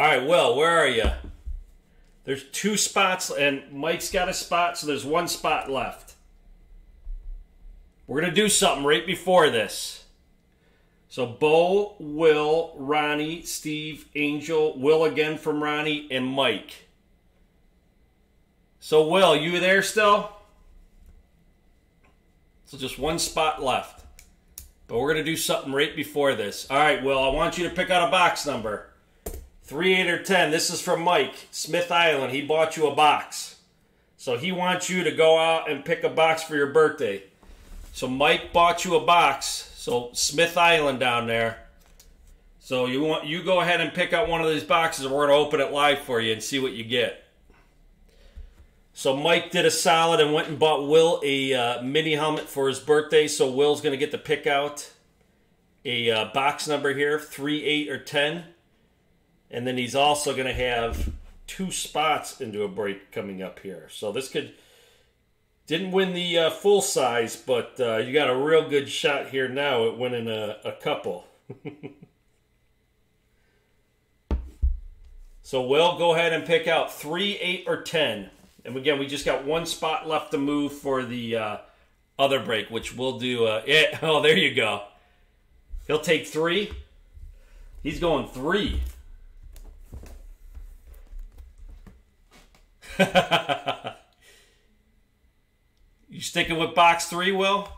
Speaker 1: All right, Will, where are you? There's two spots, and Mike's got a spot, so there's one spot left. We're going to do something right before this. So, Bo, Will, Ronnie, Steve, Angel, Will again from Ronnie, and Mike. So, Will, you there still? So, just one spot left. But we're going to do something right before this. All right, Will, I want you to pick out a box number. 3, 8, or 10. This is from Mike, Smith Island. He bought you a box. So he wants you to go out and pick a box for your birthday. So Mike bought you a box. So Smith Island down there. So you want you go ahead and pick out one of these boxes and we're to open it live for you and see what you get. So Mike did a solid and went and bought Will a uh, mini helmet for his birthday. So Will's going to get to pick out a uh, box number here, 3, 8, or 10. And then he's also going to have two spots into a break coming up here. So this could didn't win the uh, full size, but uh, you got a real good shot here now at winning a, a couple. so we'll go ahead and pick out three, eight, or ten. And again, we just got one spot left to move for the uh, other break, which we'll do. Uh, yeah, oh, there you go. He'll take three. He's going three. you sticking with box three, Will?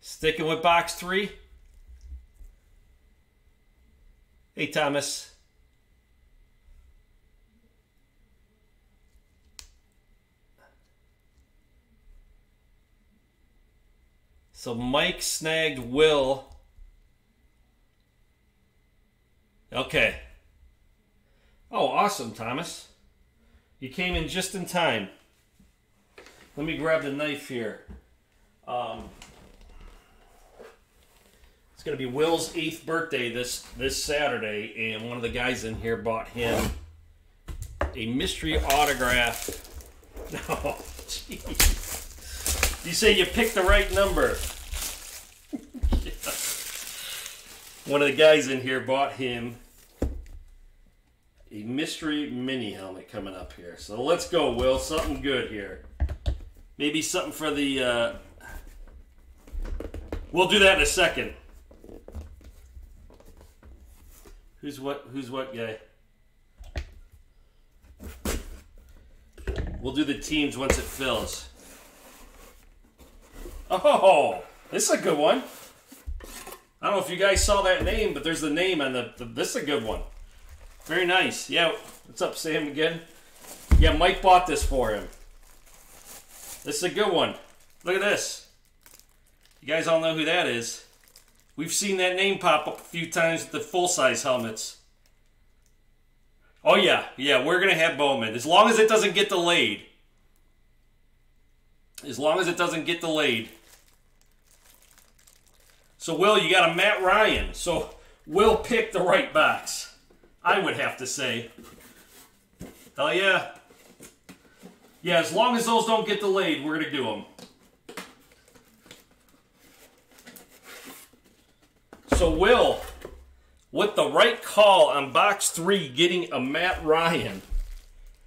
Speaker 1: Sticking with box three? Hey, Thomas. So Mike snagged Will. Okay. Oh, awesome, Thomas. You came in just in time. Let me grab the knife here. Um, it's going to be Will's eighth birthday this this Saturday, and one of the guys in here bought him a mystery autograph. Oh, jeez. You say you picked the right number. One of the guys in here bought him a mystery mini helmet coming up here. So let's go, Will. Something good here. Maybe something for the. Uh... We'll do that in a second. Who's what? Who's what guy? We'll do the teams once it fills. Oh, this is a good one. I don't know if you guys saw that name, but there's the name on the, the this is a good one. Very nice. Yeah, what's up, Sam again? Yeah, Mike bought this for him. This is a good one. Look at this. You guys all know who that is. We've seen that name pop up a few times with the full size helmets. Oh yeah, yeah, we're gonna have Bowman as long as it doesn't get delayed. As long as it doesn't get delayed. So Will, you got a Matt Ryan. So Will pick the right box. I would have to say. Hell yeah. Yeah, as long as those don't get delayed, we're gonna do them. So Will, with the right call on box three, getting a Matt Ryan.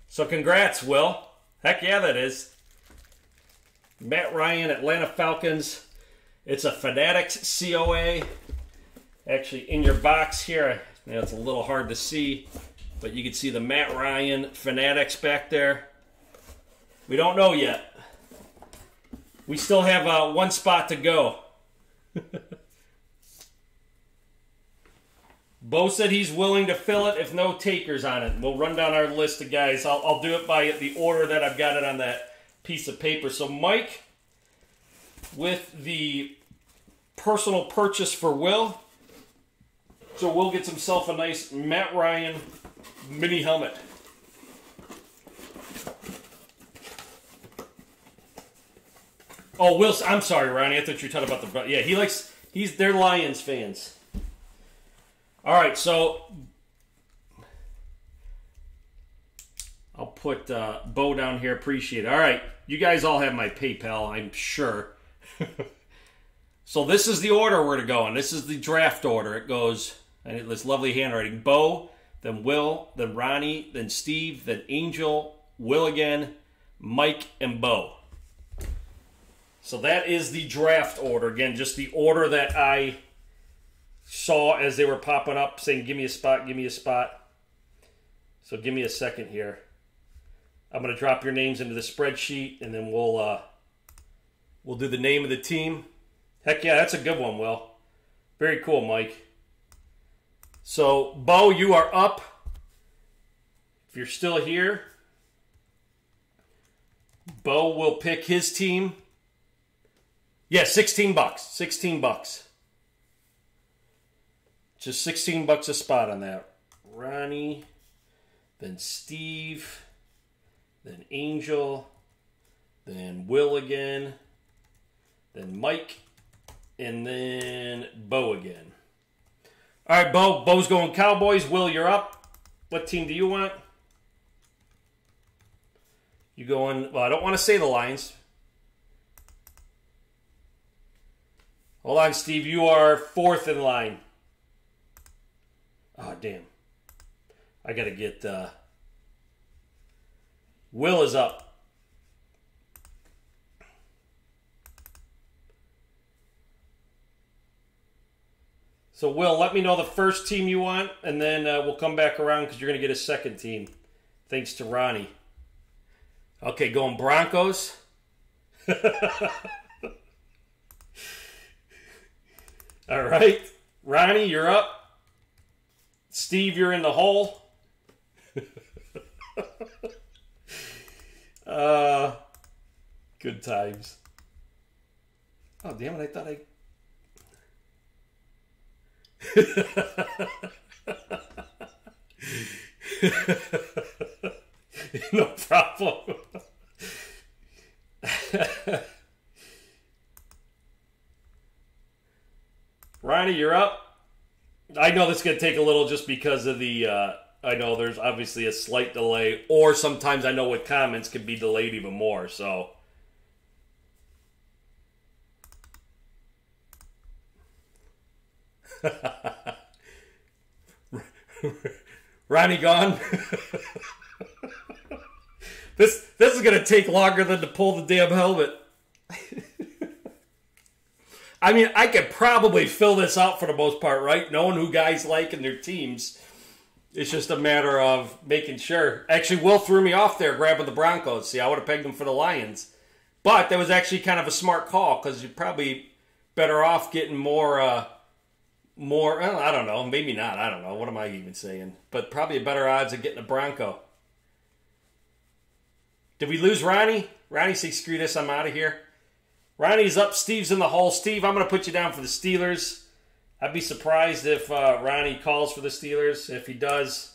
Speaker 1: So congrats, Will. Heck yeah, that is. Matt Ryan, Atlanta Falcons. It's a Fanatics COA. Actually, in your box here, now it's a little hard to see, but you can see the Matt Ryan Fanatics back there. We don't know yet. We still have uh, one spot to go. Bo said he's willing to fill it if no takers on it. We'll run down our list of guys. I'll, I'll do it by the order that I've got it on that piece of paper. So, Mike, with the personal purchase for Will. So, Will gets himself a nice Matt Ryan mini helmet. Oh, Will, I'm sorry, Ronnie. I thought you were talking about the. Yeah, he likes. He's they're Lions fans. All right, so I'll put uh, Bo down here. Appreciate it. All right, you guys all have my PayPal, I'm sure. so this is the order we're to go in. This is the draft order. It goes, and it's lovely handwriting. Bo, then Will, then Ronnie, then Steve, then Angel, Will again, Mike, and Bo. So that is the draft order. Again, just the order that I saw as they were popping up saying, Give me a spot, give me a spot. So give me a second here. I'm going to drop your names into the spreadsheet and then we'll uh, we'll do the name of the team. Heck yeah, that's a good one, Will. Very cool, Mike. So, Bo, you are up. If you're still here, Bo will pick his team. Yeah, 16 bucks. 16 bucks. Just 16 bucks a spot on that. Ronnie, then Steve, then Angel, then Will again, then Mike, and then Bo again. All right, Bo. Bo's going Cowboys. Will, you're up. What team do you want? You going? Well, I don't want to say the Lions. Hold on, Steve. You are fourth in line. Oh, damn. I got to get. Uh, Will is up. So, Will, let me know the first team you want, and then uh, we'll come back around because you're going to get a second team. Thanks to Ronnie. Okay, going Broncos. All right. Ronnie, you're up. Steve, you're in the hole. uh, good times. Oh damn it! I thought I. no problem. Ronnie, you're up. I know this is going to take a little just because of the. Uh, I know there's obviously a slight delay, or sometimes I know with comments can be delayed even more. So. Ronnie gone. this this is gonna take longer than to pull the damn helmet. I mean, I could probably fill this out for the most part, right? Knowing who guys like and their teams. It's just a matter of making sure. Actually, Will threw me off there grabbing the Broncos. See, I would have pegged them for the Lions. But that was actually kind of a smart call because you're probably better off getting more, uh, more, I don't know, maybe not. I don't know. What am I even saying? But probably better odds of getting a Bronco. Did we lose Ronnie? Ronnie say, screw this, I'm out of here. Ronnie's up, Steve's in the hole. Steve, I'm going to put you down for the Steelers. I'd be surprised if uh, Ronnie calls for the Steelers. If he does,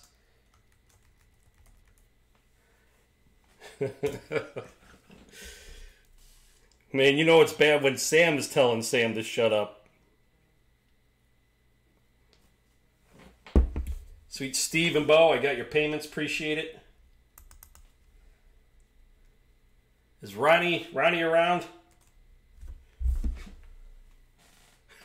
Speaker 1: man, you know it's bad when Sam is telling Sam to shut up. Sweet Steve and Bo, I got your payments. Appreciate it. Is Ronnie Ronnie around?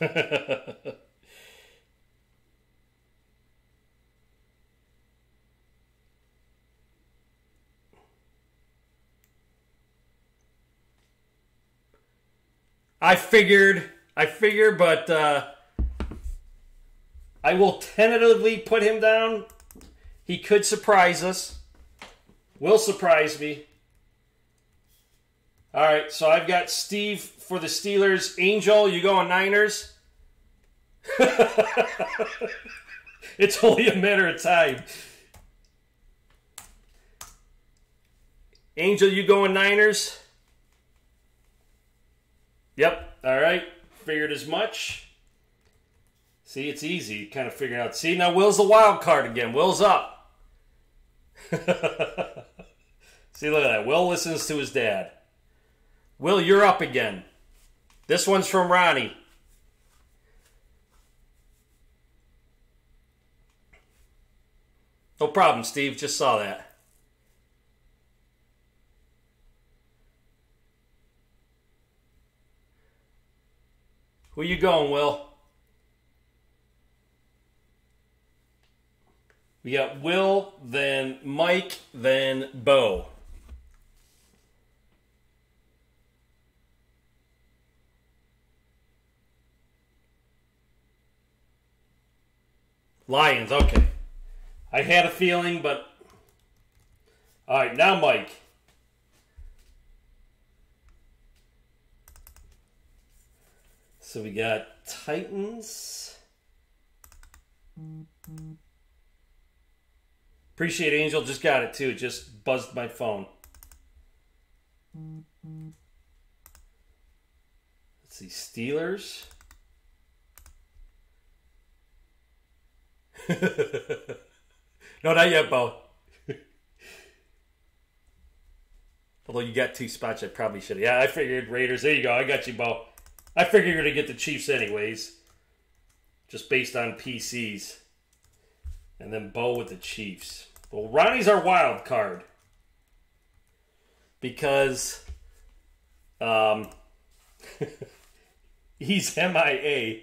Speaker 1: I figured, I figured, but uh, I will tentatively put him down. He could surprise us. Will surprise me. All right, so I've got Steve for the Steelers. Angel, you going Niners? it's only a matter of time. Angel, you going Niners? Yep. All right. Figured as much. See, it's easy. Kind of figuring out. See, now Will's the wild card again. Will's up. See, look at that. Will listens to his dad. Will, you're up again. This one's from Ronnie. No problem, Steve. Just saw that. Who you going, Will? We got Will, then Mike, then Bo. Lions, okay. I had a feeling, but. All right, now Mike. So we got Titans. Appreciate Angel. Just got it too. It just buzzed my phone. Let's see. Steelers. no, not yet, Bo. Although you got two spots, I probably should. Yeah, I figured Raiders. There you go. I got you, Bo. I figured you're going to get the Chiefs anyways, just based on PCs. And then Bo with the Chiefs. Well, Ronnie's our wild card because um, he's MIA,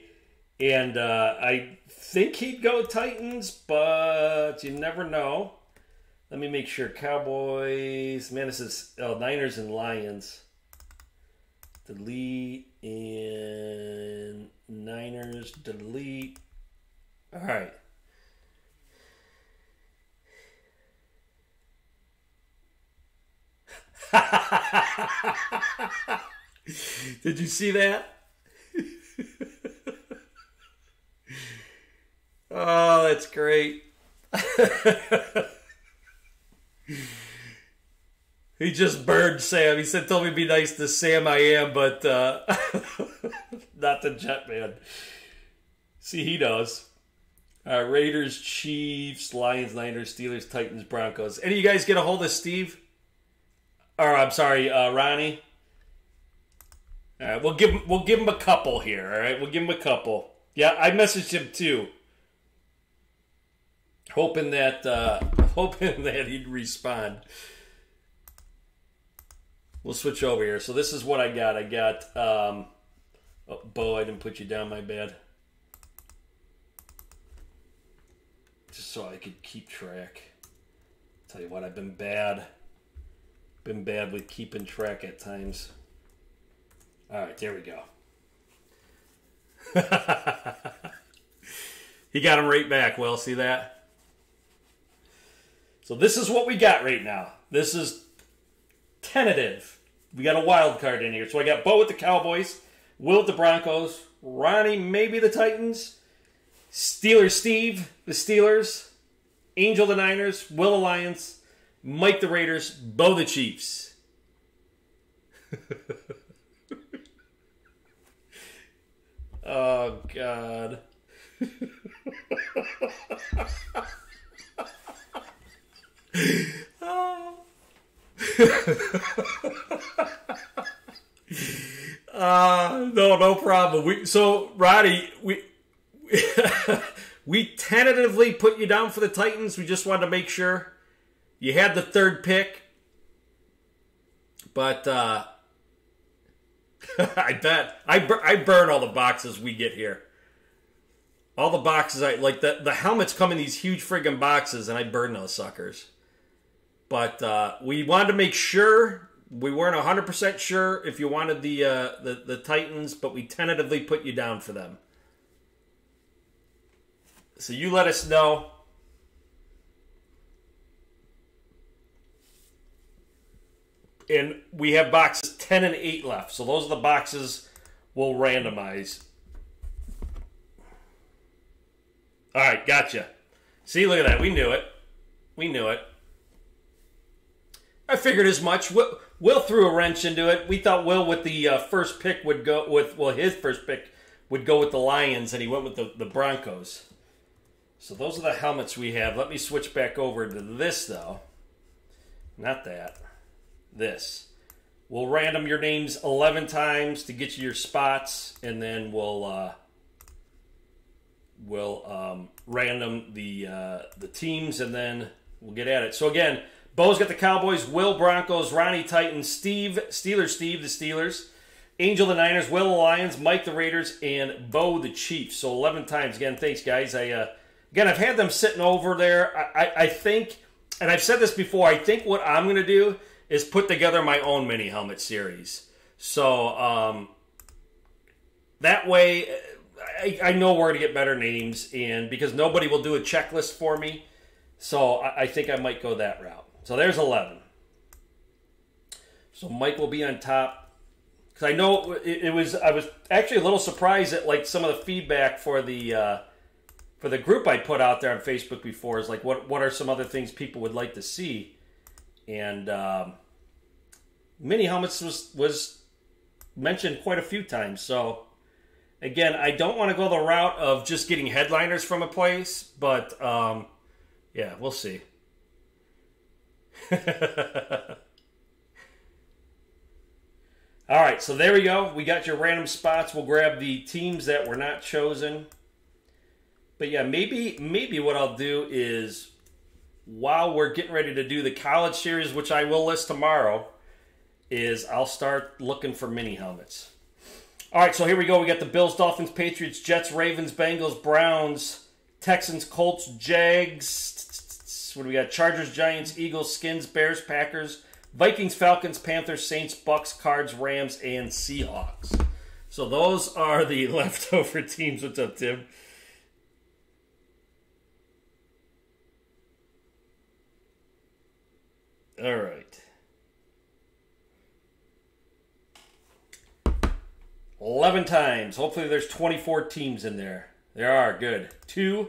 Speaker 1: and uh, I think he'd go Titans, but you never know. Let me make sure. Cowboys, man, this is oh, Niners and Lions. Delete and Niners, delete. All right. Did you see that? oh, that's great. He just burned Sam. He said, "Told me to be nice to Sam. I am, but uh, not the Jetman." See, he knows. Uh, Raiders, Chiefs, Lions, Niners, Steelers, Titans, Broncos. Any of you guys get a hold of Steve? Or I'm sorry, uh, Ronnie. All right, we'll give we'll give him a couple here. All right, we'll give him a couple. Yeah, I messaged him too, hoping that uh, hoping that he'd respond. We'll switch over here. So this is what I got. I got um, oh, Bo. I didn't put you down. My bad. Just so I could keep track. Tell you what, I've been bad. Been bad with keeping track at times. All right, there we go. he got him right back. Well, see that? So this is what we got right now. This is tentative. We got a wild card in here. So I got Bo with the Cowboys, Will with the Broncos, Ronnie maybe the Titans, Steelers Steve the Steelers, Angel the Niners, Will the Lions, Mike the Raiders, Bo the Chiefs. oh God. uh, no, no problem. We so Roddy, we we tentatively put you down for the Titans. We just wanted to make sure you had the third pick, but uh, I bet I bur- I burn all the boxes we get here. All the boxes I like the the helmets come in these huge friggin' boxes, and I burn those suckers. But uh, we wanted to make sure we weren't hundred percent sure if you wanted the, uh, the the Titans, but we tentatively put you down for them. So you let us know. And we have boxes 10 and 8 left. So those are the boxes we'll randomize. All right, gotcha. See, look at that. We knew it. We knew it. I figured as much. Will, Will threw a wrench into it. We thought Will with the uh, first pick would go with well his first pick would go with the Lions, and he went with the, the Broncos. So those are the helmets we have. Let me switch back over to this though. Not that. This. We'll random your names eleven times to get you your spots, and then we'll uh, we'll um, random the uh, the teams, and then we'll get at it. So again. Bo's got the Cowboys, Will Broncos, Ronnie Titans, Steve Steelers, Steve the Steelers, Angel the Niners, Will the Lions, Mike the Raiders, and Bo the Chiefs. So eleven times again. Thanks, guys. I uh, again I've had them sitting over there. I, I, I think, and I've said this before. I think what I'm going to do is put together my own mini helmet series. So um, that way, I, I know where to get better names, and because nobody will do a checklist for me, so I, I think I might go that route. So there's 11. So Mike will be on top. Because I know it, it, was, I was actually a little surprised at like some of the feedback for the uh, for the group I put out there on Facebook before. Is like, what what are some other things people would like to see? And um, mini helmets was was mentioned quite a few times. So again, I don't want to go the route of just getting headliners from a place, but um, yeah, we'll see. All right, so there we go. We got your random spots. We'll grab the teams that were not chosen. But yeah, maybe maybe what I'll do is while we're getting ready to do the college series, which I will list tomorrow, is I'll start looking for mini helmets. All right, so here we go. We got the Bills, Dolphins, Patriots, Jets, Ravens, Bengals, Browns, Texans, Colts, Jags, what do we got? Chargers, Giants, Eagles, Skins, Bears, Packers, Vikings, Falcons, Panthers, Saints, Bucks, Cards, Rams, and Seahawks. So those are the leftover teams. What's up, Tim? All right. 11 times. Hopefully there's 24 teams in there. There are. Good. Two,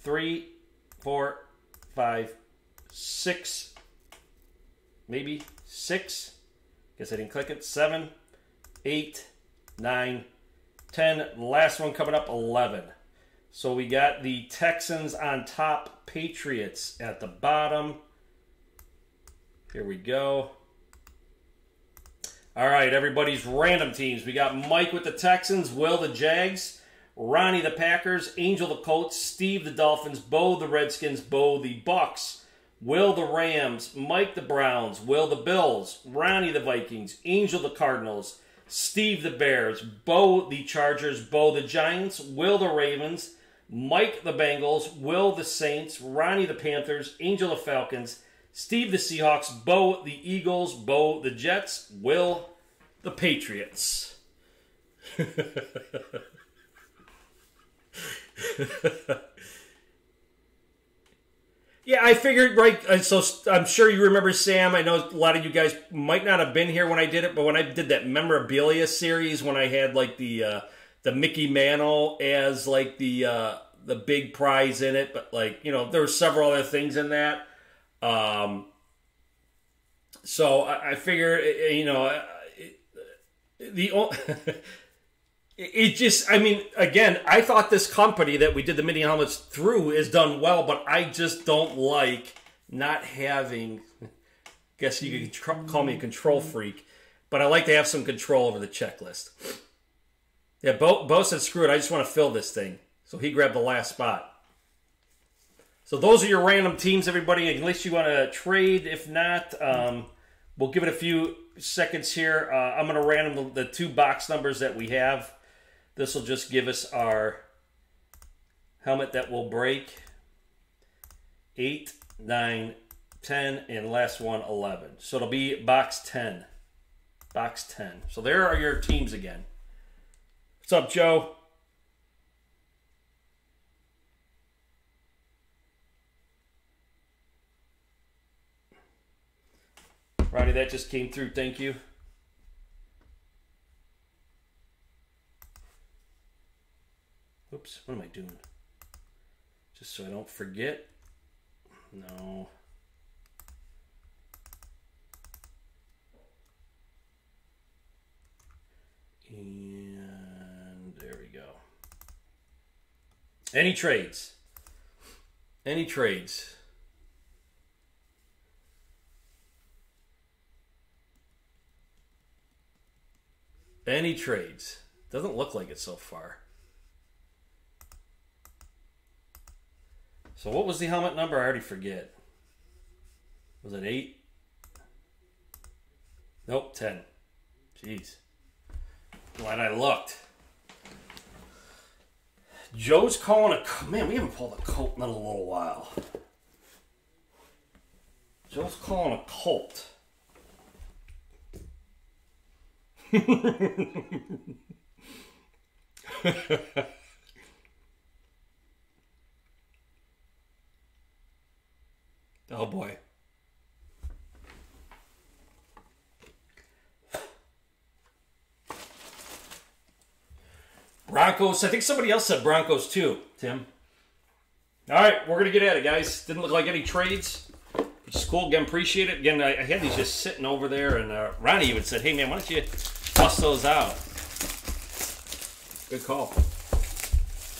Speaker 1: three, four, five, six, maybe six. Guess I didn't click it. Seven, eight, nine, ten. Last one coming up, 11. So we got the Texans on top, Patriots at the bottom. Here we go. All right, everybody's random teams. We got Mike with the Texans, Will the Jags, Ronnie the Packers, Angel the Colts, Steve the Dolphins, Bo the Redskins, Bo the Bucks, Will the Rams, Mike the Browns, Will the Bills, Ronnie the Vikings, Angel the Cardinals, Steve the Bears, Bo the Chargers, Bo the Giants, Will the Ravens, Mike the Bengals, Will the Saints, Ronnie the Panthers, Angel the Falcons, Steve the Seahawks, Bo the Eagles, Bo the Jets, Will the Patriots. yeah, I figured right. uh, So I'm sure you remember Sam. I know a lot of you guys might not have been here when I did it, but when I did that memorabilia series, when I had like the uh, the Mickey Mantle as like the uh, the big prize in it, but like you know there were several other things in that. Um, so I, I figure eh, you know it, the it just I mean again I thought this company that we did the mini helmets through is done well, but I just don't like not having. Guess you could call me a control freak, but I like to have some control over the checklist. Yeah, Bo, Bo said, screw it, I just want to fill this thing. So he grabbed the last spot. So those are your random teams, everybody. Unless you want to trade, if not, um, we'll give it a few seconds here. Uh, I'm going to random the, the two box numbers that we have. This will just give us our helmet that will break. 8, 9, 10, and last one, 11. So it'll be box 10. Box 10. So there are your teams again. What's up, Joe? Ronnie, that just came through. Thank you. Oops, what am I doing? Just so I don't forget. No. And there we go. Any trades? Any trades? Any trades? Doesn't look like it so far. So what was the helmet number? I already forget. Was it eight? Nope, ten. Jeez. Glad I looked. Joe's calling a man. We haven't pulled a Colt in a little while. Joe's calling a Colt. oh boy. Broncos. I think somebody else said Broncos too, Tim. All right, we're going to get at it, guys. Didn't look like any trades, which is cool. Again, appreciate it. Again, I, I had these just sitting over there, and uh, Ronnie even said, hey, man, why don't you bust those out? Good call.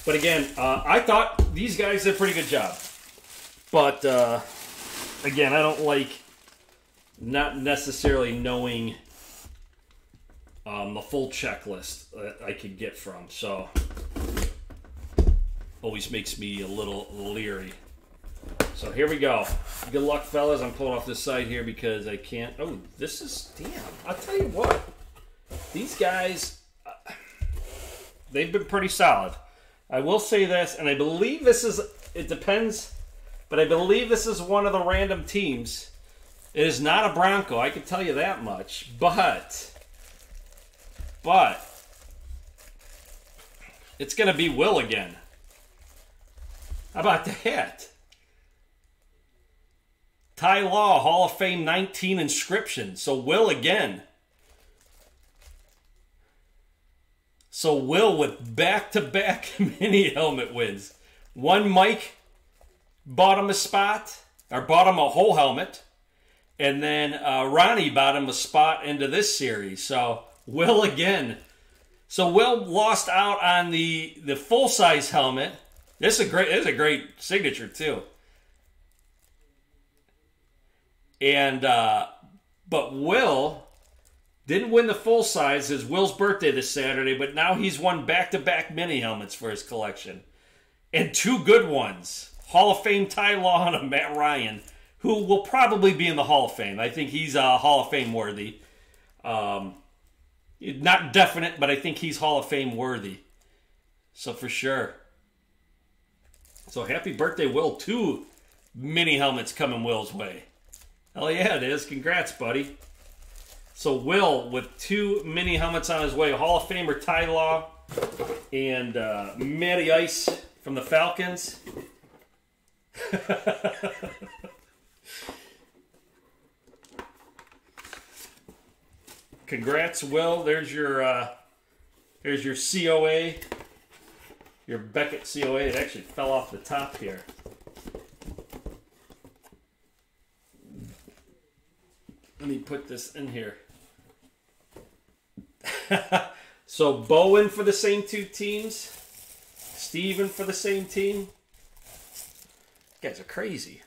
Speaker 1: But again, uh, I thought these guys did a pretty good job. But uh, again, I don't like not necessarily knowing um, the full checklist that I could get from. So always makes me a little leery. So here we go. Good luck, fellas. I'm pulling off this side here because I can't. Oh, this is damn. I'll tell you what. These guys, uh, they've been pretty solid. I will say this, and I believe this is. It depends, but I believe this is one of the random teams. It is not a Bronco. I can tell you that much. But, but it's going to be Will again. How about that? Ty Law, Hall of Fame 19 inscription. So Will again. So Will with back-to-back mini helmet wins. One Mike bought him a spot, or bought him a whole helmet. And then uh, Ronnie bought him a spot into this series. So Will again. So Will lost out on the the full size helmet. This is a great. This is a great signature too. And uh, but Will didn't win the full size. It's Will's birthday this Saturday, but now he's won back to back mini helmets for his collection, and two good ones. Hall of Fame Ty Law and Matt Ryan, who will probably be in the Hall of Fame. I think he's uh, Hall of Fame worthy. Um, not definite, but I think he's Hall of Fame worthy. So for sure. So happy birthday, Will. Two mini helmets coming Will's way. Hell yeah, it is. Congrats, buddy. So Will with two mini helmets on his way. Hall of Famer Ty Law and uh, Matty Ice from the Falcons. Congrats, Will. There's your uh, there's your COA, your Beckett COA. It actually fell off the top here. Let me put this in here. so Bowen for the same two teams, Steven for the same team. You guys are crazy.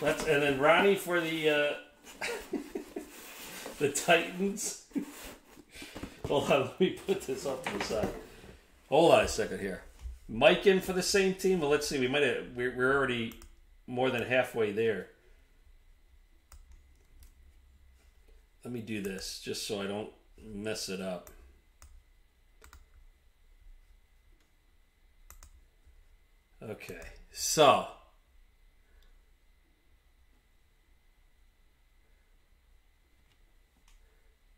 Speaker 1: That's and then Ronnie for the uh, the Titans. Hold on, let me put this up to the side. Hold on a second here. Mike in for the same team. Well, let's see. We might have. We're, we're already more than halfway there. Let me do this just so I don't mess it up. Okay, so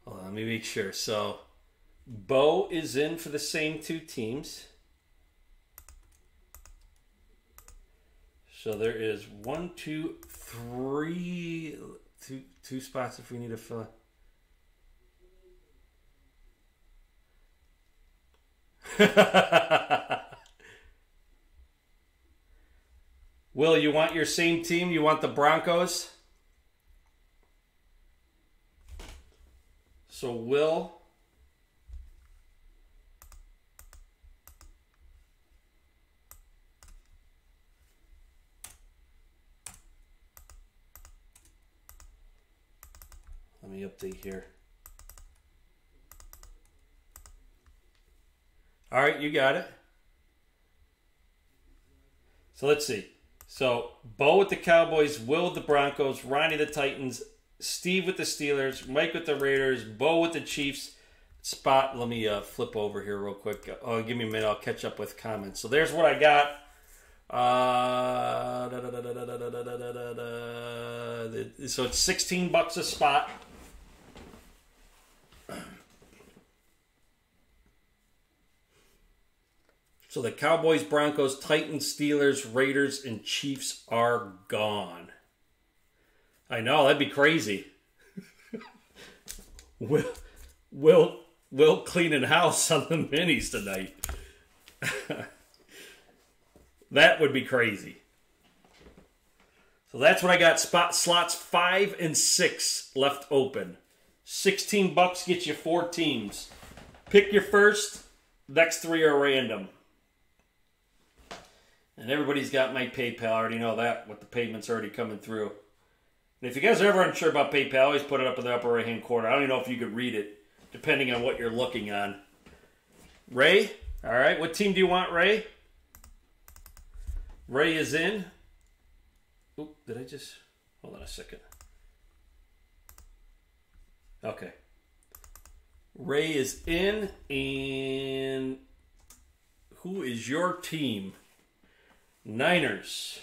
Speaker 1: let me make sure. So Bo is in for the same two teams. So there is one, two, three, two, two spots if we need a filler. Will, you want your same team? You want the Broncos? So, Will. Update here. All right, you got it. So let's see. So Bo with the Cowboys, Will with the Broncos, Ronnie the Titans, Steve with the Steelers, Mike with the Raiders, Bo with the Chiefs. Spot. Let me uh, flip over here real quick. Oh, give me a minute. I'll catch up with comments. So there's what I got. Uh, so it's 16 bucks a spot. So the Cowboys, Broncos, Titans, Steelers, Raiders, and Chiefs are gone. I know that'd be crazy. we'll, we'll, we'll clean and house on the minis tonight. that would be crazy. So that's what I got. Spot slots five and six left open. Sixteen bucks gets you four teams. Pick your first. Next three are random. And everybody's got my PayPal. I already know that with the payments already coming through. And if you guys are ever unsure about PayPal, always put it up in the upper right hand corner. I don't even know if you could read it, depending on what you're looking on. Ray, all right. What team do you want, Ray? Ray is in. Oop, did I just hold on a second? Okay. Ray is in, and who is your team? Niners.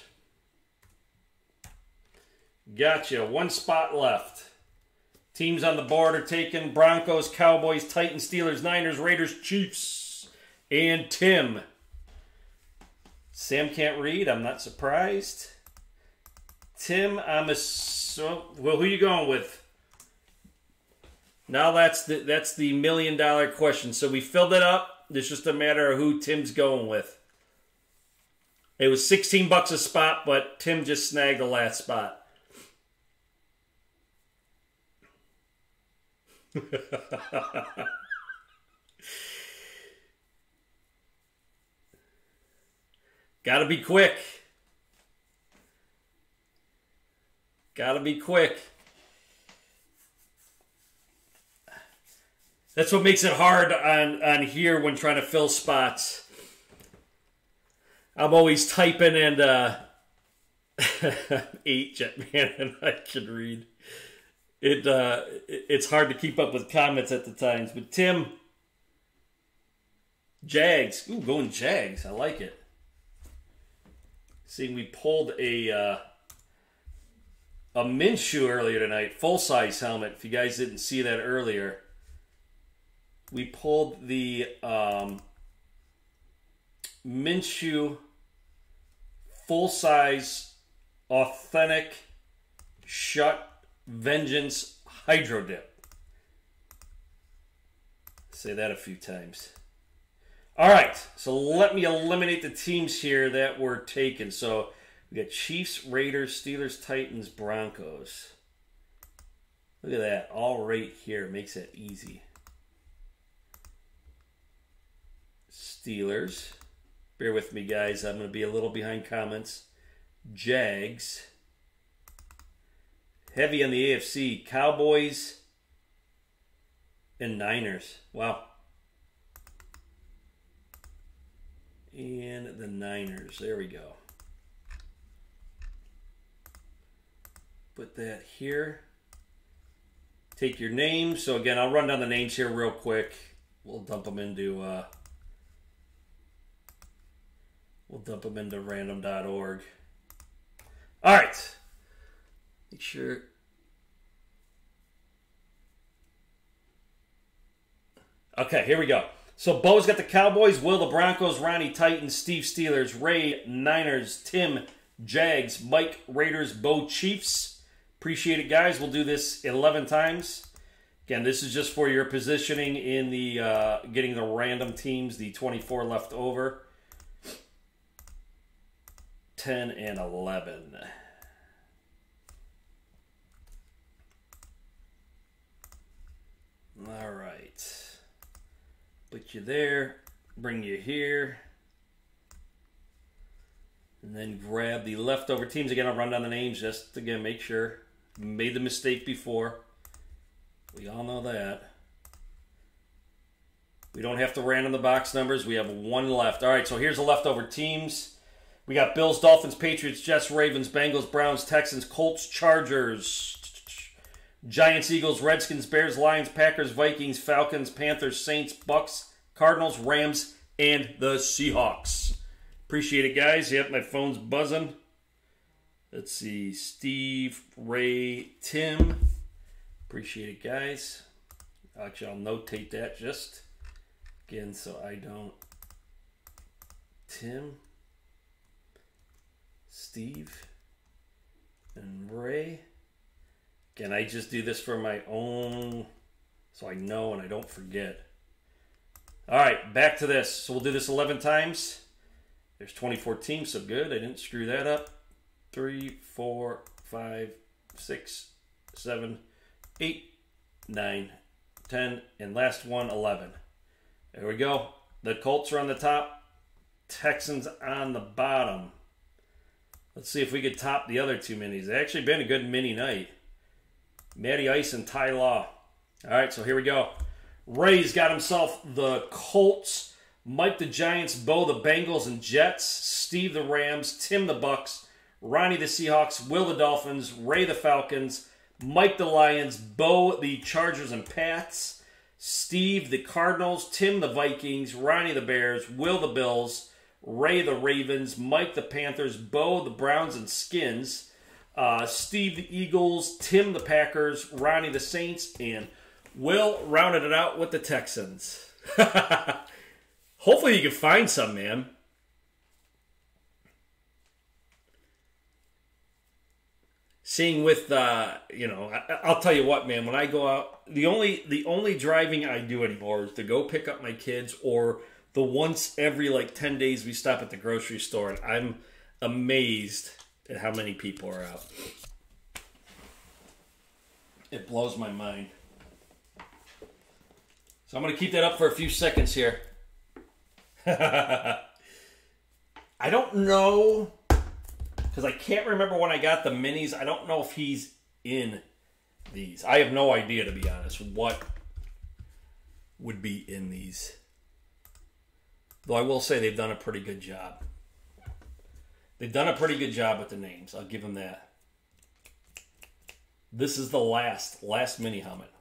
Speaker 1: Gotcha. One spot left. Teams on the board are taken Broncos, Cowboys, Titans, Steelers, Niners, Raiders, Chiefs, and Tim. Sam can't read. I'm not surprised. Tim, I'm a so well. Who you going with? Now that's the that's the million dollar question. So we filled it up. It's just a matter of who Tim's going with. It was 16 bucks a spot, but Tim just snagged the last spot. Gotta be quick. Gotta be quick. That's what makes it hard on, on here when trying to fill spots. I'm always typing and uh eight jet man and I can read. It uh it's hard to keep up with comments at the times. But Tim Jags. Ooh, going Jags. I like it. Seeing we pulled a uh a Minshew earlier tonight, full size helmet. If you guys didn't see that earlier, we pulled the um, Minshew full size, authentic, Schutt vengeance hydro dip. Say that a few times. All right, so let me eliminate the teams here that were taken. So we got Chiefs, Raiders, Steelers, Titans, Broncos. Look at that, all right here makes it easy. Steelers. Bear with me, guys. I'm going to be a little behind comments. Jags. Heavy on the AFC. Cowboys and Niners. Wow. And the Niners. There we go. Put that here. Take your name. So again, I'll run down the names here real quick. We'll dump them into uh, We'll dump them into random.org. All right. Make sure. Okay, here we go. So Bo's got the Cowboys, Will the Broncos, Ronnie Titans, Steve Steelers, Ray Niners, Tim Jags, Mike Raiders, Bo Chiefs. Appreciate it, guys. We'll do this 11 times. Again, this is just for your positioning in the uh, getting the random teams, the 24 left over. 10 and 11. All right. Put you there, bring you here. And then grab the leftover teams. Again, I'll run down the names just again make sure. Made the mistake before. We all know that. We don't have to random the box numbers. We have one left. All right, so here's the leftover teams. We got Bills, Dolphins, Patriots, Jets, Ravens, Bengals, Browns, Texans, Colts, Chargers, Giants, Eagles, Redskins, Bears, Lions, Packers, Vikings, Falcons, Panthers, Saints, Bucks, Cardinals, Rams, and the Seahawks. Appreciate it, guys. Yep, my phone's buzzing. Let's see. Steve, Ray, Tim. Appreciate it, guys. Actually, I'll notate that just again so I don't. Tim. Steve and Ray. Again, I just do this for my own, so I know and I don't forget. All right, back to this. So we'll do this 11 times. There's 24 teams, so good. I didn't screw that up. Three, four, five, six, seven, eight, nine, ten, and last one, 11. There we go. The Colts are on the top, Texans on the bottom. Let's see if we could top the other two minis. It's actually been a good mini night. Matty Ice and Ty Law. All right, so here we go. Ray's got himself the Colts, Mike the Giants, Bo the Bengals and Jets, Steve the Rams, Tim the Bucks, Ronnie the Seahawks, Will the Dolphins, Ray the Falcons, Mike the Lions, Bo the Chargers and Pats, Steve the Cardinals, Tim the Vikings, Ronnie the Bears, Will the Bills, Ray the Ravens, Mike the Panthers, Bo the Browns and Skins, uh, Steve the Eagles, Tim the Packers, Ronnie the Saints, and Will rounded it out with the Texans. Hopefully you can find some, man. Seeing with uh, you know, I, will tell you what, man. When I go out, the only the only driving I do anymore is to go pick up my kids or the once every like 10 days we stop at the grocery store, and I'm amazed at how many people are out. It blows my mind. So I'm going to keep that up for a few seconds here. I don't know because I can't remember when I got the minis. I don't know if he's in these. I have no idea, to be honest, what would be in these. Though I will say they've done a pretty good job. They've done a pretty good job with the names. I'll give them that. This is the last, last mini helmet.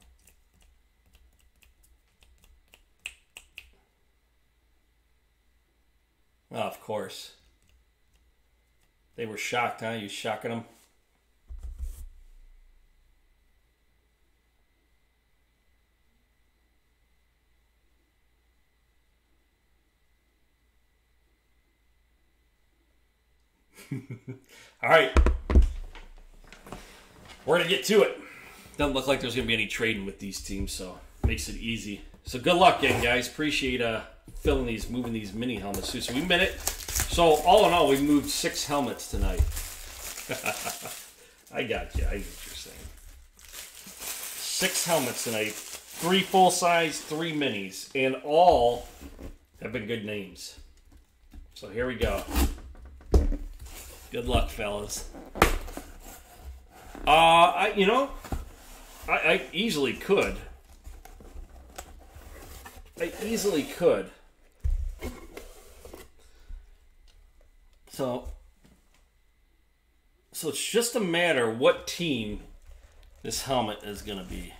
Speaker 1: Oh, of course. They were shocked, huh? You shocking them? All right. We're going to get to it. Doesn't look like there's going to be any trading with these teams, so makes it easy. So good luck again, guys. Appreciate uh, filling these, moving these mini helmets too. So we made it. So all in all, we moved six helmets tonight. I got you. I get what you're saying. Six helmets tonight. Three full size, three minis, and all have been good names. So here we go. Good luck, fellas. Uh, I you know, I, I easily could. I easily could. So, so it's just a matter what team this helmet is going to be.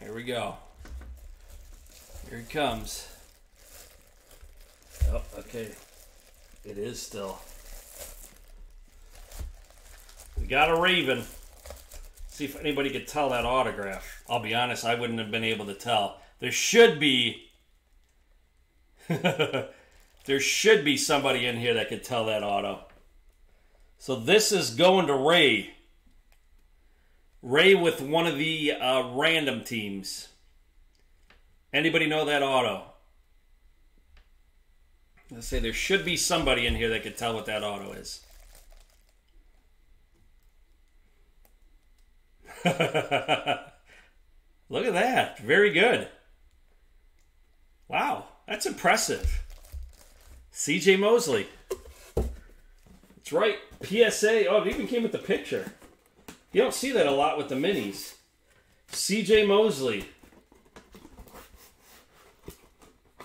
Speaker 1: Here we go. Here it comes. Oh, okay. It is still. We got a Raven. See if anybody could tell that autograph. I'll be honest, I wouldn't have been able to tell. There should be. there should be somebody in here that could tell that auto. So this is going to Ray. Ray with one of the uh, random teams. Anybody know that auto? Let's say there should be somebody in here that could tell what that auto is. Look at that. Very good. Wow, that's impressive. CJ Mosley. That's right. PSA. Oh, it even came with the picture. You don't see that a lot with the minis. CJ Mosley.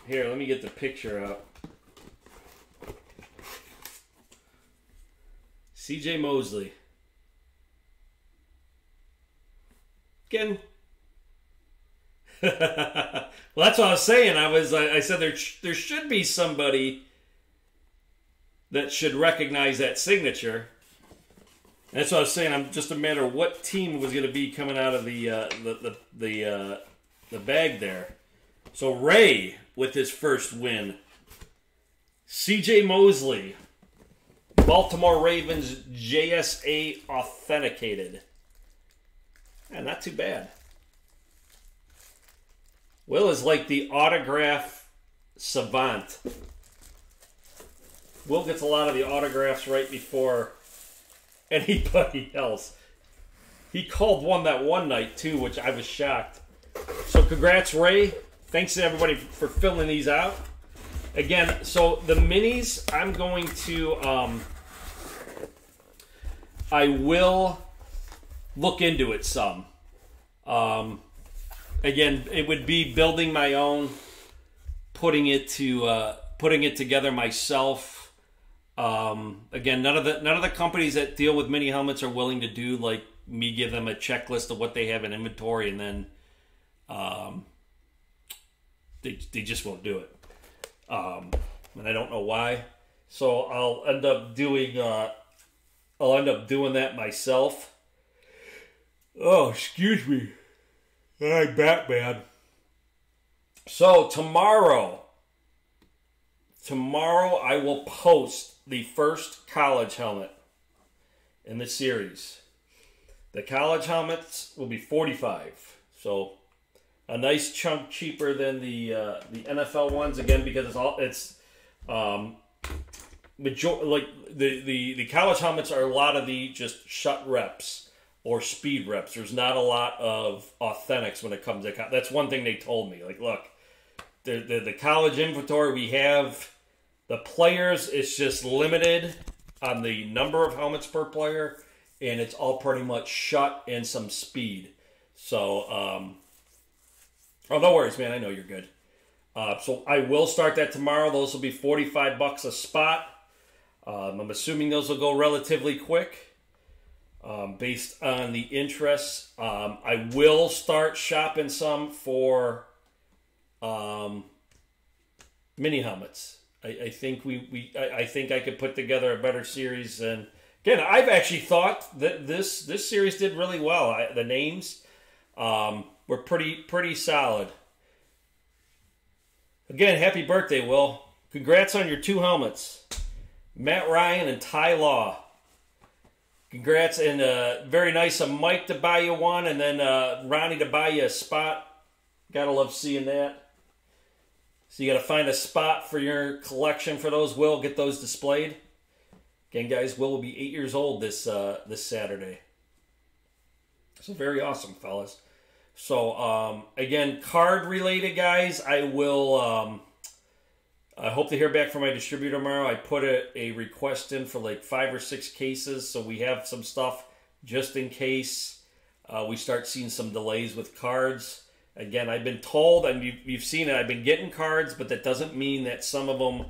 Speaker 1: Here, let me get the picture out. CJ Mosley. Again. well, that's what I was saying. I was I, I said there there should be somebody that should recognize that signature. That's what I was saying. I'm just a matter of what team was going to be coming out of the uh, the the the, uh, the bag there. So Ray with his first win. CJ Mosley, Baltimore Ravens JSA authenticated. And not too bad. Will is like the autograph savant. Will gets a lot of the autographs right before anybody else. He called one that one night too, which I was shocked. So congrats, Ray thanks to everybody for filling these out. Again, so the minis, I'm going to, um, I will look into it some. Um, again, it would be building my own, putting it to, uh, putting it together myself. Um, again, none of the none of the companies that deal with mini helmets are willing to do like me give them a checklist of what they have in inventory and then um, they, they just won't do it. Um, and I don't know why. So I'll end up doing uh, I'll end up doing that myself. Oh, excuse me. I'm Batman. So tomorrow, tomorrow I will post the first college helmet in the series. The college helmets will be 45. So a nice chunk cheaper than the uh, the NFL ones again because it's all it's um major like the, the the college helmets are a lot of the just Schutt reps or speed reps. There's not a lot of authentics when it comes to that's one thing they told me. Like, look, the the, the college inventory we have, the players it's just limited on the number of helmets per player, and it's all pretty much Schutt and some speed. So, um, oh, no worries, man. I know you're good. Uh, so I will start that tomorrow. Those will be 45 bucks a spot. Um, I'm assuming those will go relatively quick um, based on the interest. Um, I will start shopping some for um, mini helmets. I, I, think we, we I, I, think I could put together a better series and again I've actually thought that this this series did really well. I, the names um, were pretty pretty solid. Again, happy birthday, Will. Congrats on your two helmets. Matt Ryan and Ty Law. Congrats and uh, very nice of Mike to buy you one, and then uh, Ronnie to buy you a spot. Gotta love seeing that. So you got to find a spot for your collection for those. Will get those displayed. Again, guys, Will will be eight years old this uh, this Saturday. So very awesome, fellas. So um, again, card related, guys. I will. Um, I hope to hear back from my distributor tomorrow. I put a, a request in for like five or six cases, so we have some stuff just in case uh, we start seeing some delays with cards. Again, I've been told, and you've, you've seen it, I've been getting cards, but that doesn't mean that some of them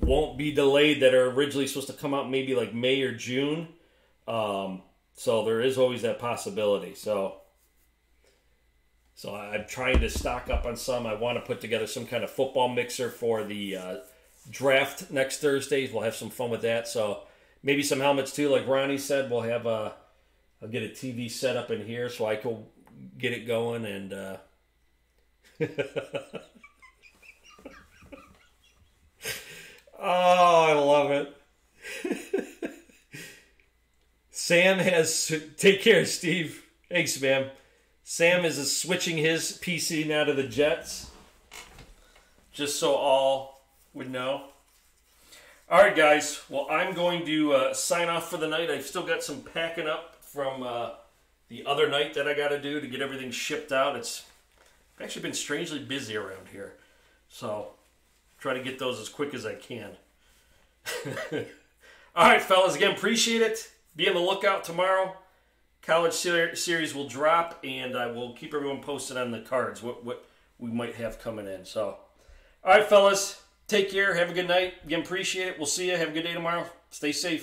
Speaker 1: won't be delayed that are originally supposed to come out maybe like May or June. Um, so there is always that possibility. So so I'm trying to stock up on some. I want to put together some kind of football mixer for the uh, draft next Thursday. We'll have some fun with that. So maybe some helmets too, like Ronnie said. We'll have a. I'll get a TV set up in here so I can get it going and. Uh... oh, I love it. Sam has take care, Steve. Thanks, man. Sam is switching his PC now to the Jets. Just so all would know. All right, guys. Well, I'm going to uh, sign off for the night. I've still got some packing up from uh, the other night that I got to do to get everything shipped out. It's actually been strangely busy around here. So, try to get those as quick as I can. all right, fellas. Again, appreciate it. Be on the lookout tomorrow college ser- series will drop, and I will keep everyone posted on the cards what what we might have coming in. So, all right, fellas, take care. Have a good night. Again, appreciate it. We'll see you. Have a good day tomorrow. Stay safe.